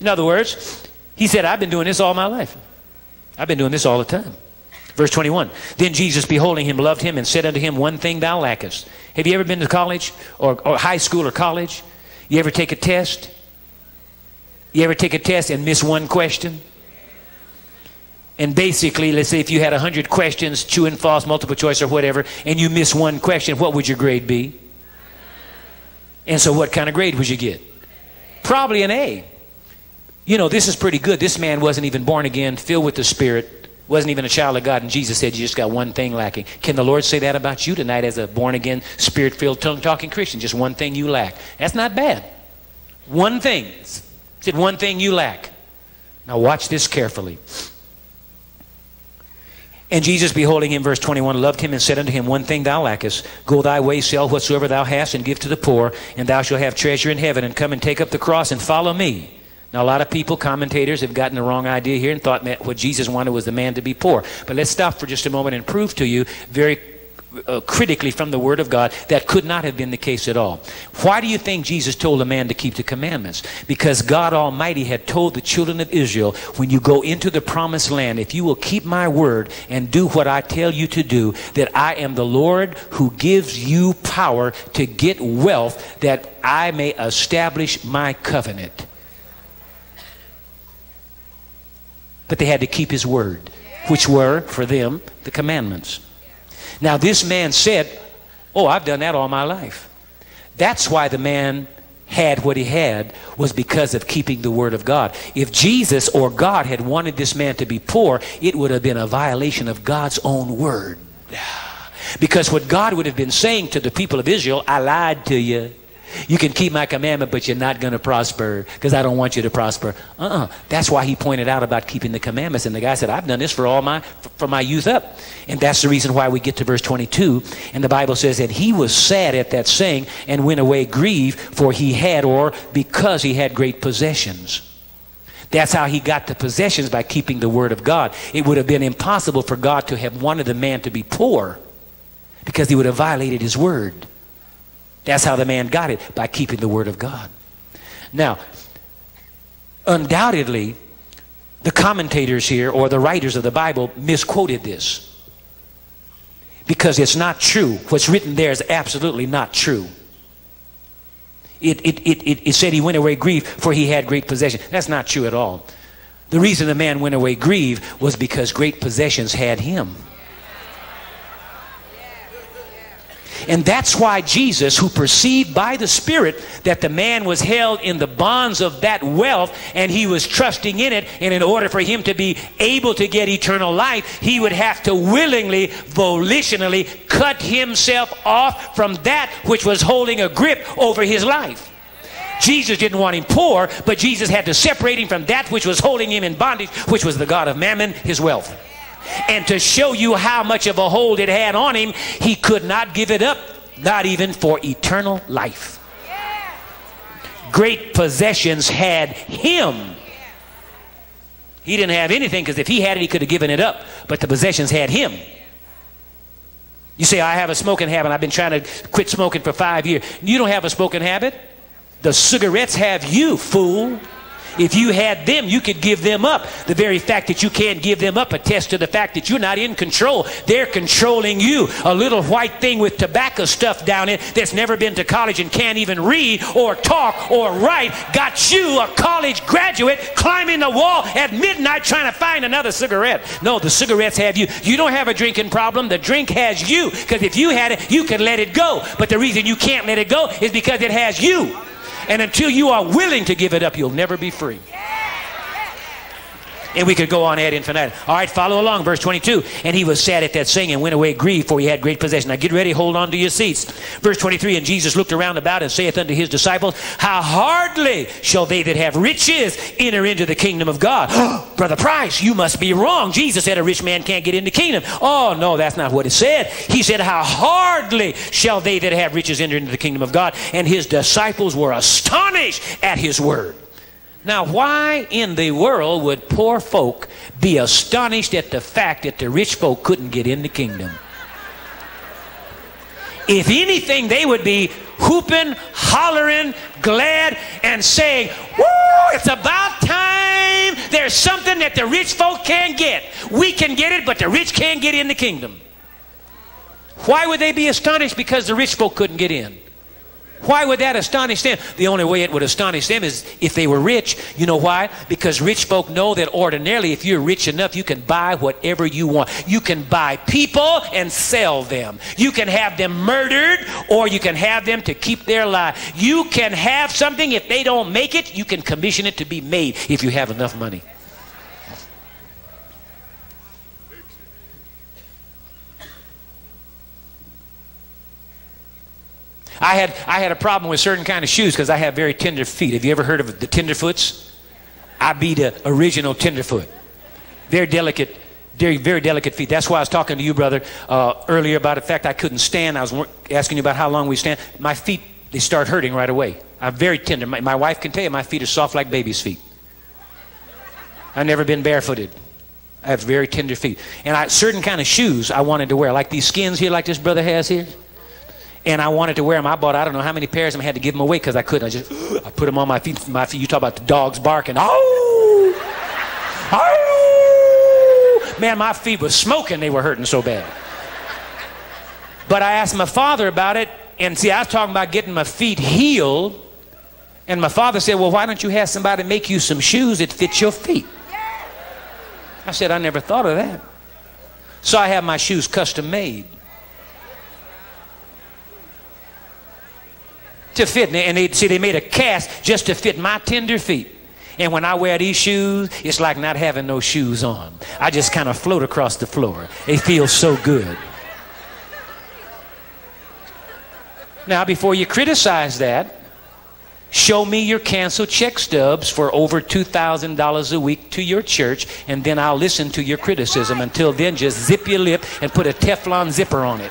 In other words, he said, I've been doing this all my life. I've been doing this all the time. Verse 21 Then Jesus, beholding him, loved him and said unto him, One thing thou lackest. Have you ever been to college or, or high school or college? You ever take a test? You ever take a test and miss one question? And basically, let's say if you had 100 questions, true and false, multiple choice, or whatever, and you miss one question, what would your grade be? And so, what kind of grade would you get? Probably an A. You know, this is pretty good. This man wasn't even born again, filled with the Spirit, wasn't even a child of God, and Jesus said, You just got one thing lacking. Can the Lord say that about you tonight as a born again, spirit filled, tongue talking Christian? Just one thing you lack. That's not bad. One thing. Said, One thing you lack. Now, watch this carefully. And Jesus, beholding him, verse 21, loved him and said unto him, One thing thou lackest. Go thy way, sell whatsoever thou hast, and give to the poor, and thou shalt have treasure in heaven, and come and take up the cross and follow me. Now, a lot of people, commentators, have gotten the wrong idea here and thought that what Jesus wanted was the man to be poor. But let's stop for just a moment and prove to you very uh, critically from the Word of God that could not have been the case at all. Why do you think Jesus told a man to keep the commandments? Because God Almighty had told the children of Israel, when you go into the promised land, if you will keep my word and do what I tell you to do, that I am the Lord who gives you power to get wealth that I may establish my covenant. But they had to keep his word, which were, for them, the commandments. Now, this man said, Oh, I've done that all my life. That's why the man had what he had was because of keeping the word of God. If Jesus or God had wanted this man to be poor, it would have been a violation of God's own word. Because what God would have been saying to the people of Israel, I lied to you. You can keep my commandment, but you're not going to prosper because I don't want you to prosper. Uh-uh. That's why he pointed out about keeping the commandments. And the guy said, I've done this for all my, from my youth up. And that's the reason why we get to verse 22. And the Bible says, and he was sad at that saying and went away grieved for he had, or because he had great possessions. That's how he got the possessions by keeping the word of God. It would have been impossible for God to have wanted the man to be poor because he would have violated his word. That's how the man got it, by keeping the word of God. Now, undoubtedly, the commentators here or the writers of the Bible misquoted this because it's not true. What's written there is absolutely not true. It, it, it, it, said he went away grieved for he had great possession. That's not true at all. The reason the man went away grieved was because great possessions had him. And that's why Jesus, who perceived by the Spirit that the man was held in the bonds of that wealth and he was trusting in it, and in order for him to be able to get eternal life, he would have to willingly, volitionally cut himself off from that which was holding a grip over his life. Jesus didn't want him poor, but Jesus had to separate him from that which was holding him in bondage, which was the God of mammon, his wealth. And to show you how much of a hold it had on him, he could not give it up, not even for eternal life. Great possessions had him. He didn't have anything because if he had it, he could have given it up. But the possessions had him. You say, I have a smoking habit. I've been trying to quit smoking for five years. You don't have a smoking habit. The cigarettes have you, fool. If you had them, you could give them up. The very fact that you can't give them up attests to the fact that you're not in control. They're controlling you. A little white thing with tobacco stuff down it that's never been to college and can't even read or talk or write got you, a college graduate, climbing the wall at midnight trying to find another cigarette. No, the cigarettes have you. You don't have a drinking problem. The drink has you. Because if you had it, you could let it go. But the reason you can't let it go is because it has you. And until you are willing to give it up, you'll never be free. And we could go on ad infinitum. All right, follow along, verse 22. And he was sad at that saying and went away grieved, for he had great possession. Now get ready, hold on to your seats. Verse 23 And Jesus looked around about and saith unto his disciples, How hardly shall they that have riches enter into the kingdom of God? Brother Price, you must be wrong. Jesus said a rich man can't get in the kingdom. Oh, no, that's not what it said. He said, How hardly shall they that have riches enter into the kingdom of God? And his disciples were astonished at his word. Now, why in the world would poor folk be astonished at the fact that the rich folk couldn't get in the kingdom? If anything, they would be whooping, hollering, glad, and saying, Woo, it's about time. There's something that the rich folk can't get. We can get it, but the rich can't get in the kingdom. Why would they be astonished? Because the rich folk couldn't get in. Why would that astonish them? The only way it would astonish them is if they were rich. You know why? Because rich folk know that ordinarily, if you're rich enough, you can buy whatever you want. You can buy people and sell them. You can have them murdered or you can have them to keep their life. You can have something, if they don't make it, you can commission it to be made if you have enough money. I had, I had a problem with certain kind of shoes because I have very tender feet. Have you ever heard of the tenderfoots? I be the original tenderfoot. Very delicate, very, very delicate feet. That's why I was talking to you, brother, uh, earlier about the fact I couldn't stand. I was asking you about how long we stand. My feet, they start hurting right away. I'm very tender. My, my wife can tell you my feet are soft like baby's feet. I've never been barefooted. I have very tender feet. And I, certain kind of shoes I wanted to wear, like these skins here, like this brother has here and I wanted to wear them. I bought I don't know how many pairs them. I had to give them away because I couldn't. I just I put them on my feet. My feet. You talk about the dogs barking. Oh, oh, man, my feet were smoking. They were hurting so bad. But I asked my father about it, and see, I was talking about getting my feet healed. And my father said, Well, why don't you have somebody make you some shoes that fit your feet? I said, I never thought of that. So I have my shoes custom made. To fit. And they see they made a cast just to fit my tender feet. And when I wear these shoes, it's like not having no shoes on. I just kind of float across the floor. It feels so good. Now, before you criticize that, show me your canceled check stubs for over $2,000 a week to your church, and then I'll listen to your criticism. Until then, just zip your lip and put a Teflon zipper on it.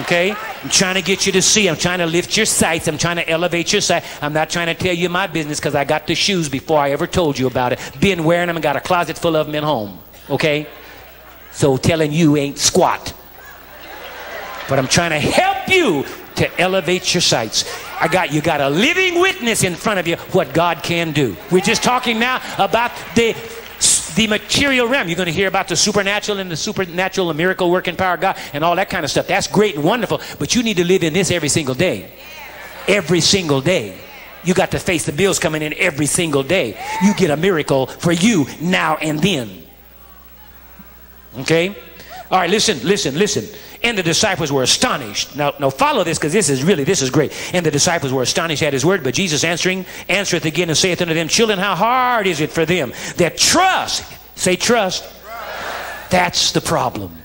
Okay? I'm trying to get you to see. I'm trying to lift your sights. I'm trying to elevate your sight. I'm not trying to tell you my business because I got the shoes before I ever told you about it. Been wearing them and got a closet full of them at home. Okay? So telling you ain't squat. But I'm trying to help you to elevate your sights. I got you got a living witness in front of you what God can do. We're just talking now about the the material realm. You're going to hear about the supernatural and the supernatural, the miracle working power of God and all that kind of stuff. That's great and wonderful, but you need to live in this every single day. Every single day. You got to face the bills coming in every single day. You get a miracle for you now and then. Okay? All right, listen, listen, listen. And the disciples were astonished. Now, now follow this because this is really, this is great. And the disciples were astonished at his word. But Jesus answering, answereth again and saith unto them, Children, how hard is it for them that trust, say trust. trust. That's the problem.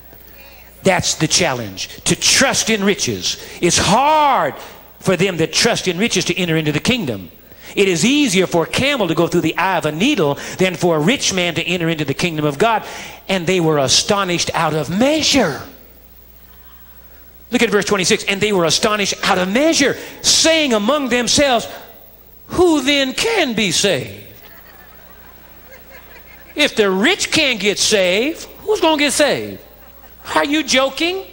That's the challenge. To trust in riches. It's hard for them that trust in riches to enter into the kingdom. It is easier for a camel to go through the eye of a needle than for a rich man to enter into the kingdom of God. And they were astonished out of measure. Look at verse 26. And they were astonished out of measure, saying among themselves, Who then can be saved? If the rich can't get saved, who's going to get saved? Are you joking?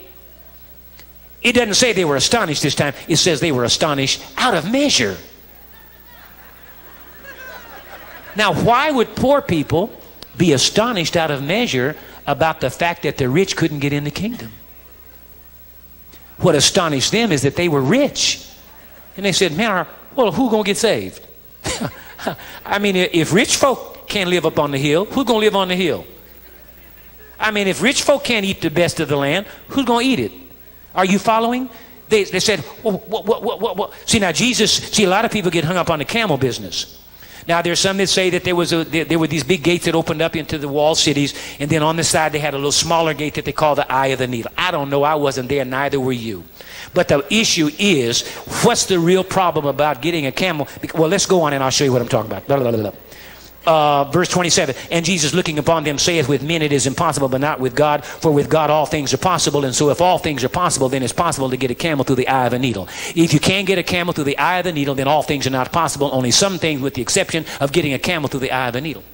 It doesn't say they were astonished this time. It says they were astonished out of measure. Now, why would poor people be astonished out of measure about the fact that the rich couldn't get in the kingdom? What astonished them is that they were rich. And they said, man, well, who going to get saved? I mean, if rich folk can't live up on the hill, who's going to live on the hill? I mean, if rich folk can't eat the best of the land, who's going to eat it? Are you following? They, they said, what, what, what, what, See, now Jesus, see, a lot of people get hung up on the camel business. Now, there's some that say that there, was a, there, were these big gates that opened up into the wall cities, and then on the side they had a little smaller gate that they call the Eye of the Needle. I don't know. I wasn't there. Neither were you. But the issue is, what's the real problem about getting a camel? Well, let's go on and I'll show you what I'm talking about. Blah, blah, blah, uh, verse 27 and jesus looking upon them saith with men it is impossible but not with god for with god all things are possible and so if all things are possible then it's possible to get a camel through the eye of a needle. If you can't get a camel through the eye of the needle then all things are not possible only some things with the exception of getting a camel through the eye of a needle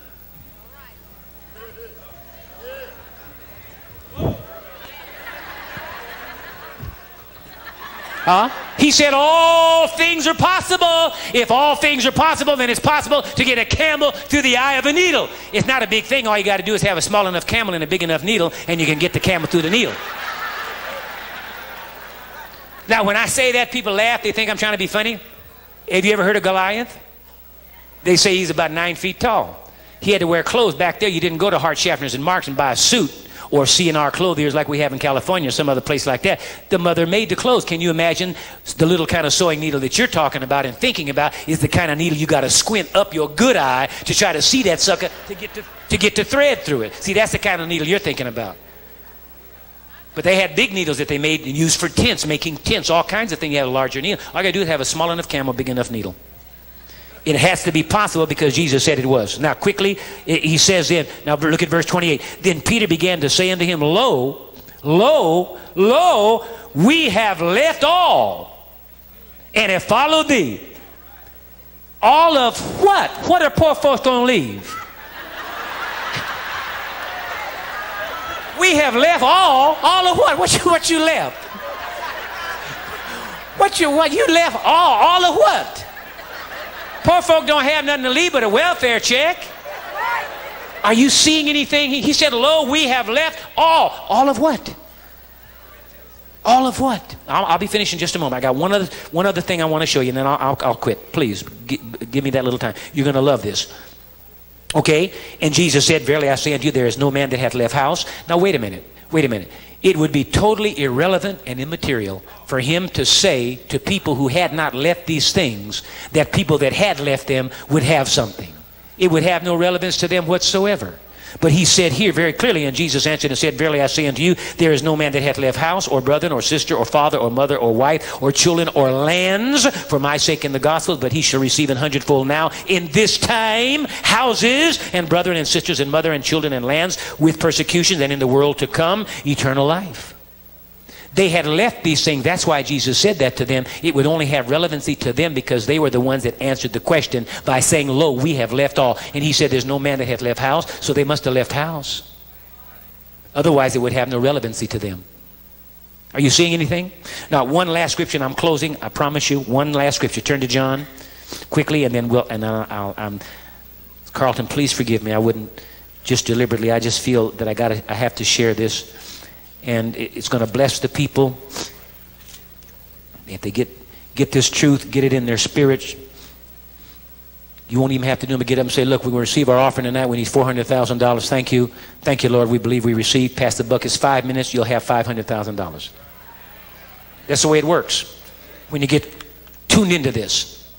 Huh? He said all things are possible. If all things are possible, then it's possible to get a camel through the eye of a needle. It's not a big thing. All you got to do is have a small enough camel and a big enough needle, and you can get the camel through the needle. Now, when I say that, people laugh. They think I'm trying to be funny. Have you ever heard of Goliath? They say he's about nine feet tall. He had to wear clothes back there. You didn't go to Hart Schaffner's and Marx and buy a suit or C&R clothiers like we have in California or some other place like that. The mother made the clothes. Can you imagine the little kind of sewing needle that you're talking about and thinking about is the kind of needle you got to squint up your good eye to try to see that sucker to get to, to get the thread through it. See, that's the kind of needle you're thinking about. But they had big needles that they made and used for tents, making tents, all kinds of things. You have a larger needle. All you got to do is have a small enough camel, big enough needle. It has to be possible because Jesus said it was. Now, quickly, he says then, now look at verse 28. Then Peter began to say unto him, Lo, lo, lo, we have left all and have followed thee. All of what? What are poor folks going to leave? we have left all. All of what? What you, what you left? What you what? You left all. All of what? Poor folk don't have nothing to leave but a welfare check. Are you seeing anything? He, said, Lo, we have left all. All of what? All of what? I'll, I'll, be finishing in just a moment. I got one other, one other thing I want to show you, and then I'll, I'll, I'll quit. Please, give me that little time. You're going to love this. Okay? And Jesus said, Verily I say unto you, there is no man that hath left house. Now, wait a minute. Wait a minute it would be totally irrelevant and immaterial for him to say to people who had not left these things that people that had left them would have something. It would have no relevance to them whatsoever. But he said here very clearly, and Jesus answered and said, Verily I say unto you, there is no man that hath left house, or brother, or sister, or father, or mother, or wife, or children, or lands for my sake in the gospel, but he shall receive an hundredfold now in this time houses, and brethren, and sisters, and mother, and children, and lands with persecutions, and in the world to come eternal life. They had left these things. That's why Jesus said that to them. It would only have relevancy to them because they were the ones that answered the question by saying, Lo, we have left all. And he said, There's no man that hath left house, so they must have left house. Otherwise, it would have no relevancy to them. Are you seeing anything? Now, one last scripture, I'm closing. I promise you, one last scripture. Turn to John quickly, and then we'll. And I'll, I'll um, Carlton, please forgive me. I wouldn't just deliberately. I just feel that I got. I have to share this and it's going to bless the people. If they get, get this truth, get it in their spirits, you won't even have to do them. Get up and say, look, we're going to receive our offering tonight. We need $400,000. Thank you. Thank you, Lord. We believe we received. Pass the buckets five minutes, you'll have $500,000. That's the way it works when you get tuned into this.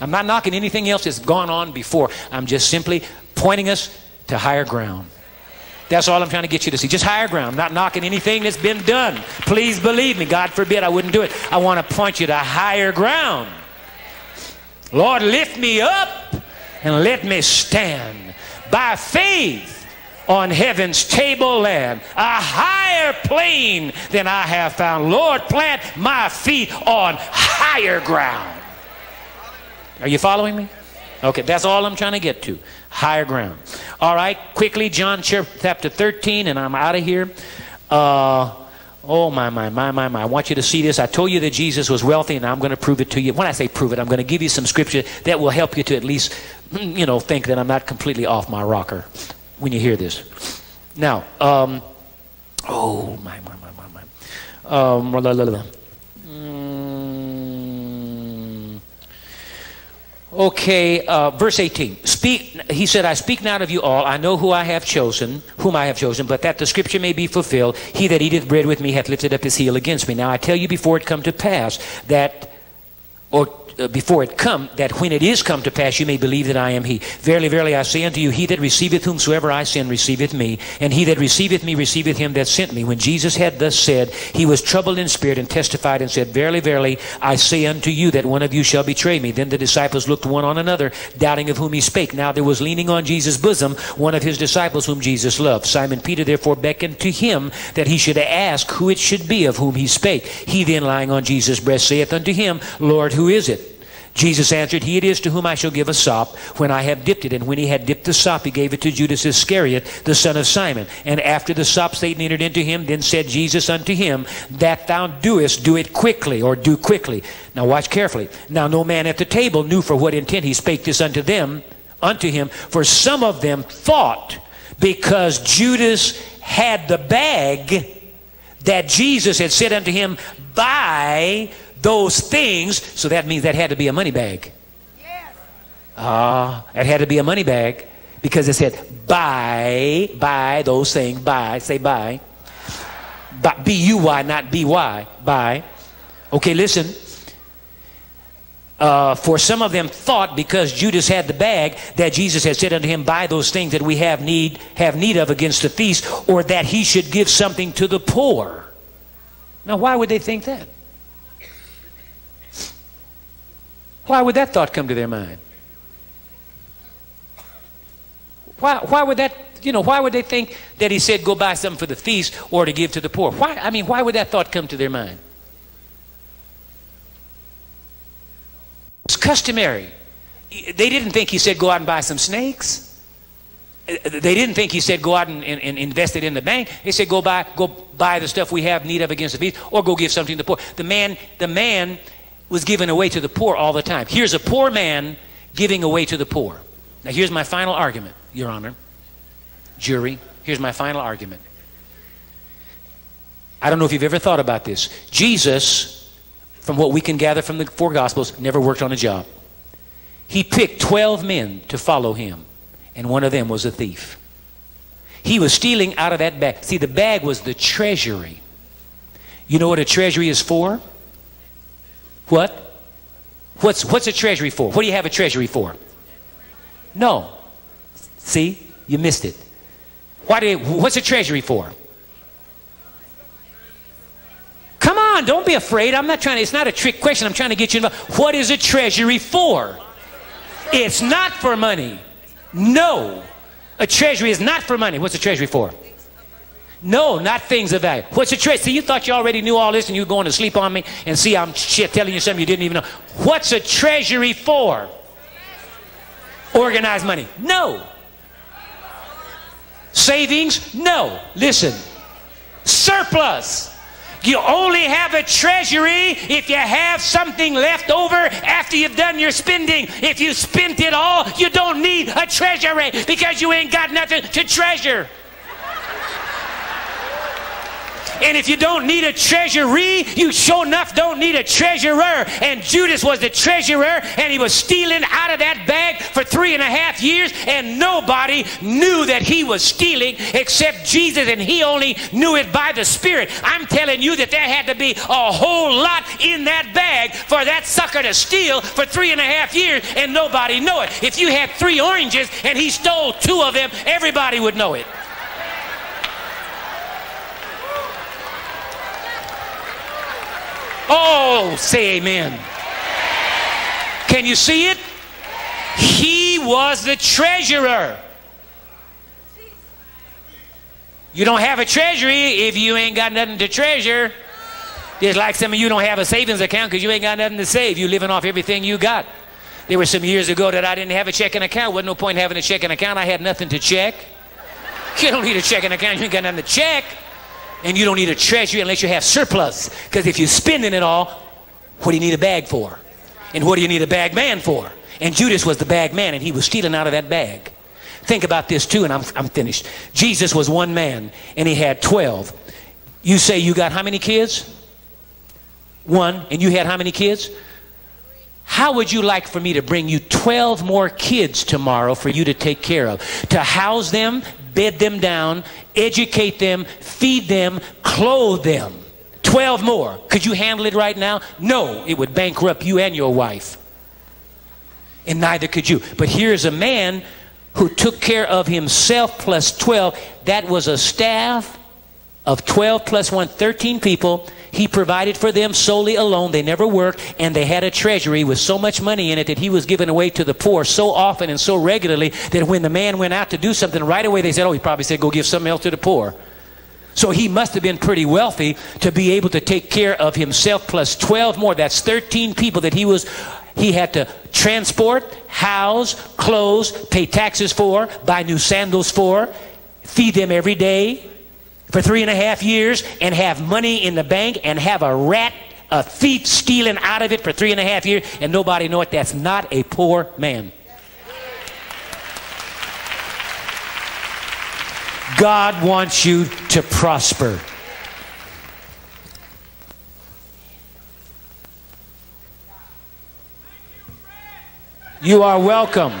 I'm not knocking anything else that's gone on before. I'm just simply pointing us to higher ground. That's all I'm trying to get you to see. Just higher ground. I'm not knocking anything that's been done. Please believe me. God forbid I wouldn't do it. I want to point you to higher ground. Lord, lift me up and let me stand by faith on heaven's tableland, a higher plane than I have found. Lord, plant my feet on higher ground. Are you following me? Okay, that's all I'm trying to get to. Higher ground. All right, quickly, John chapter 13, and I'm out of here. Uh, oh, my, my, my, my, my. I want you to see this. I told you that Jesus was wealthy, and I'm going to prove it to you. When I say prove it, I'm going to give you some scripture that will help you to at least, you know, think that I'm not completely off my rocker when you hear this. Now, um, oh, my, my, my, my, my. Um. Okay, uh, verse 18. Speak, he said, I speak not of you all. I know who I have chosen, whom I have chosen, but that the scripture may be fulfilled. He that eateth bread with me hath lifted up his heel against me. Now I tell you before it come to pass that, or uh, before it come, that when it is come to pass, you may believe that I am He. Verily, verily, I say unto you, He that receiveth whomsoever I send receiveth me, and he that receiveth me receiveth him that sent me. When Jesus had thus said, he was troubled in spirit and testified and said, Verily, verily, I say unto you that one of you shall betray me. Then the disciples looked one on another, doubting of whom he spake. Now there was leaning on Jesus' bosom one of his disciples whom Jesus loved. Simon Peter therefore beckoned to him that he should ask who it should be of whom he spake. He then lying on Jesus' breast saith unto him, Lord, who is it? Jesus answered, He it is to whom I shall give a sop when I have dipped it. And when he had dipped the sop, he gave it to Judas Iscariot, the son of Simon. And after the sop Satan entered into him, then said Jesus unto him, That thou doest, do it quickly, or do quickly. Now watch carefully. Now no man at the table knew for what intent he spake this unto them, unto him, for some of them thought, because Judas had the bag, that Jesus had said unto him, Buy those things, so that means that had to be a money bag. Ah, it had to be a money bag because it said buy, buy those things, buy, say buy. But B-U-Y, not B-Y, buy. Okay, listen. Uh, for some of them thought because Judas had the bag that Jesus had said unto him, buy those things that we have need, have need of against the feast, or that he should give something to the poor. Now, why would they think that? Why would that thought come to their mind? Why, why would that, you know, why would they think that he said go buy something for the feast or to give to the poor? Why, I mean, why would that thought come to their mind? It's customary. They didn't think he said go out and buy some snakes. They didn't think he said go out and, and, and invest it in the bank. He said go buy, go buy the stuff we have need of against the feast or go give something to the poor. The man, the man was given away to the poor all the time. Here's a poor man giving away to the poor. Now, here's my final argument, Your Honor. Jury, here's my final argument. I don't know if you've ever thought about this. Jesus, from what we can gather from the four Gospels, never worked on a job. He picked 12 men to follow him, and one of them was a thief. He was stealing out of that bag. See, the bag was the treasury. You know what a treasury is for? What? What's, what's a treasury for? What do you have a treasury for? No. See? You missed it. Why you, what's a treasury for? Come on, don't be afraid. I'm not trying to, it's not a trick question. I'm trying to get you involved. What is a treasury for? It's not for money. No. A treasury is not for money. What's a treasury for? No, not things of value. What's a treasury? See, you thought you already knew all this and you were going to sleep on me and see I'm shit telling you something you didn't even know. What's a treasury for? Organized money. No. Savings? No. Listen. Surplus. You only have a treasury if you have something left over after you've done your spending. If you spent it all, you don't need a treasury because you ain't got nothing to treasure. And if you don't need a treasury, you sure enough don't need a treasurer. And Judas was the treasurer, and he was stealing out of that bag for three and a half years, and nobody knew that he was stealing except Jesus, and he only knew it by the Spirit. I'm telling you that there had to be a whole lot in that bag for that sucker to steal for three and a half years, and nobody knew it. If you had three oranges and he stole two of them, everybody would know it. Oh, say amen. Can you see it? He was the treasurer. You don't have a treasury if you ain't got nothing to treasure. Just like some of you don't have a savings account because you ain't got nothing to save. You living off everything you got. There were some years ago that I didn't have a checking account. Wasn't no point in having a checking account. I had nothing to check. You don't need a checking account. You ain't got nothing to check. And you don't need a treasury unless you have surplus. Because if you're spending it all, what do you need a bag for? And what do you need a bag man for? And Judas was the bag man, and he was stealing out of that bag. Think about this too, and I'm, I'm finished. Jesus was one man, and he had 12. You say you got how many kids? One. And you had how many kids? How would you like for me to bring you 12 more kids tomorrow for you to take care of? To house them, bed them down, educate them, feed them, clothe them. 12 more. Could you handle it right now? No, it would bankrupt you and your wife. And neither could you. But here's a man who took care of himself plus 12. That was a staff of 12 plus 1, 13 people. He provided for them solely alone. They never worked, and they had a treasury with so much money in it that he was giving away to the poor so often and so regularly that when the man went out to do something, right away they said, Oh, he probably said, Go give something else to the poor. So he must have been pretty wealthy to be able to take care of himself plus 12 more. That's 13 people that he was he had to transport, house, clothes, pay taxes for, buy new sandals for, feed them every day for three and a half years, and have money in the bank and have a rat, a thief stealing out of it for three and a half years, and nobody know it. That's not a poor man. God wants you to prosper. You are welcome.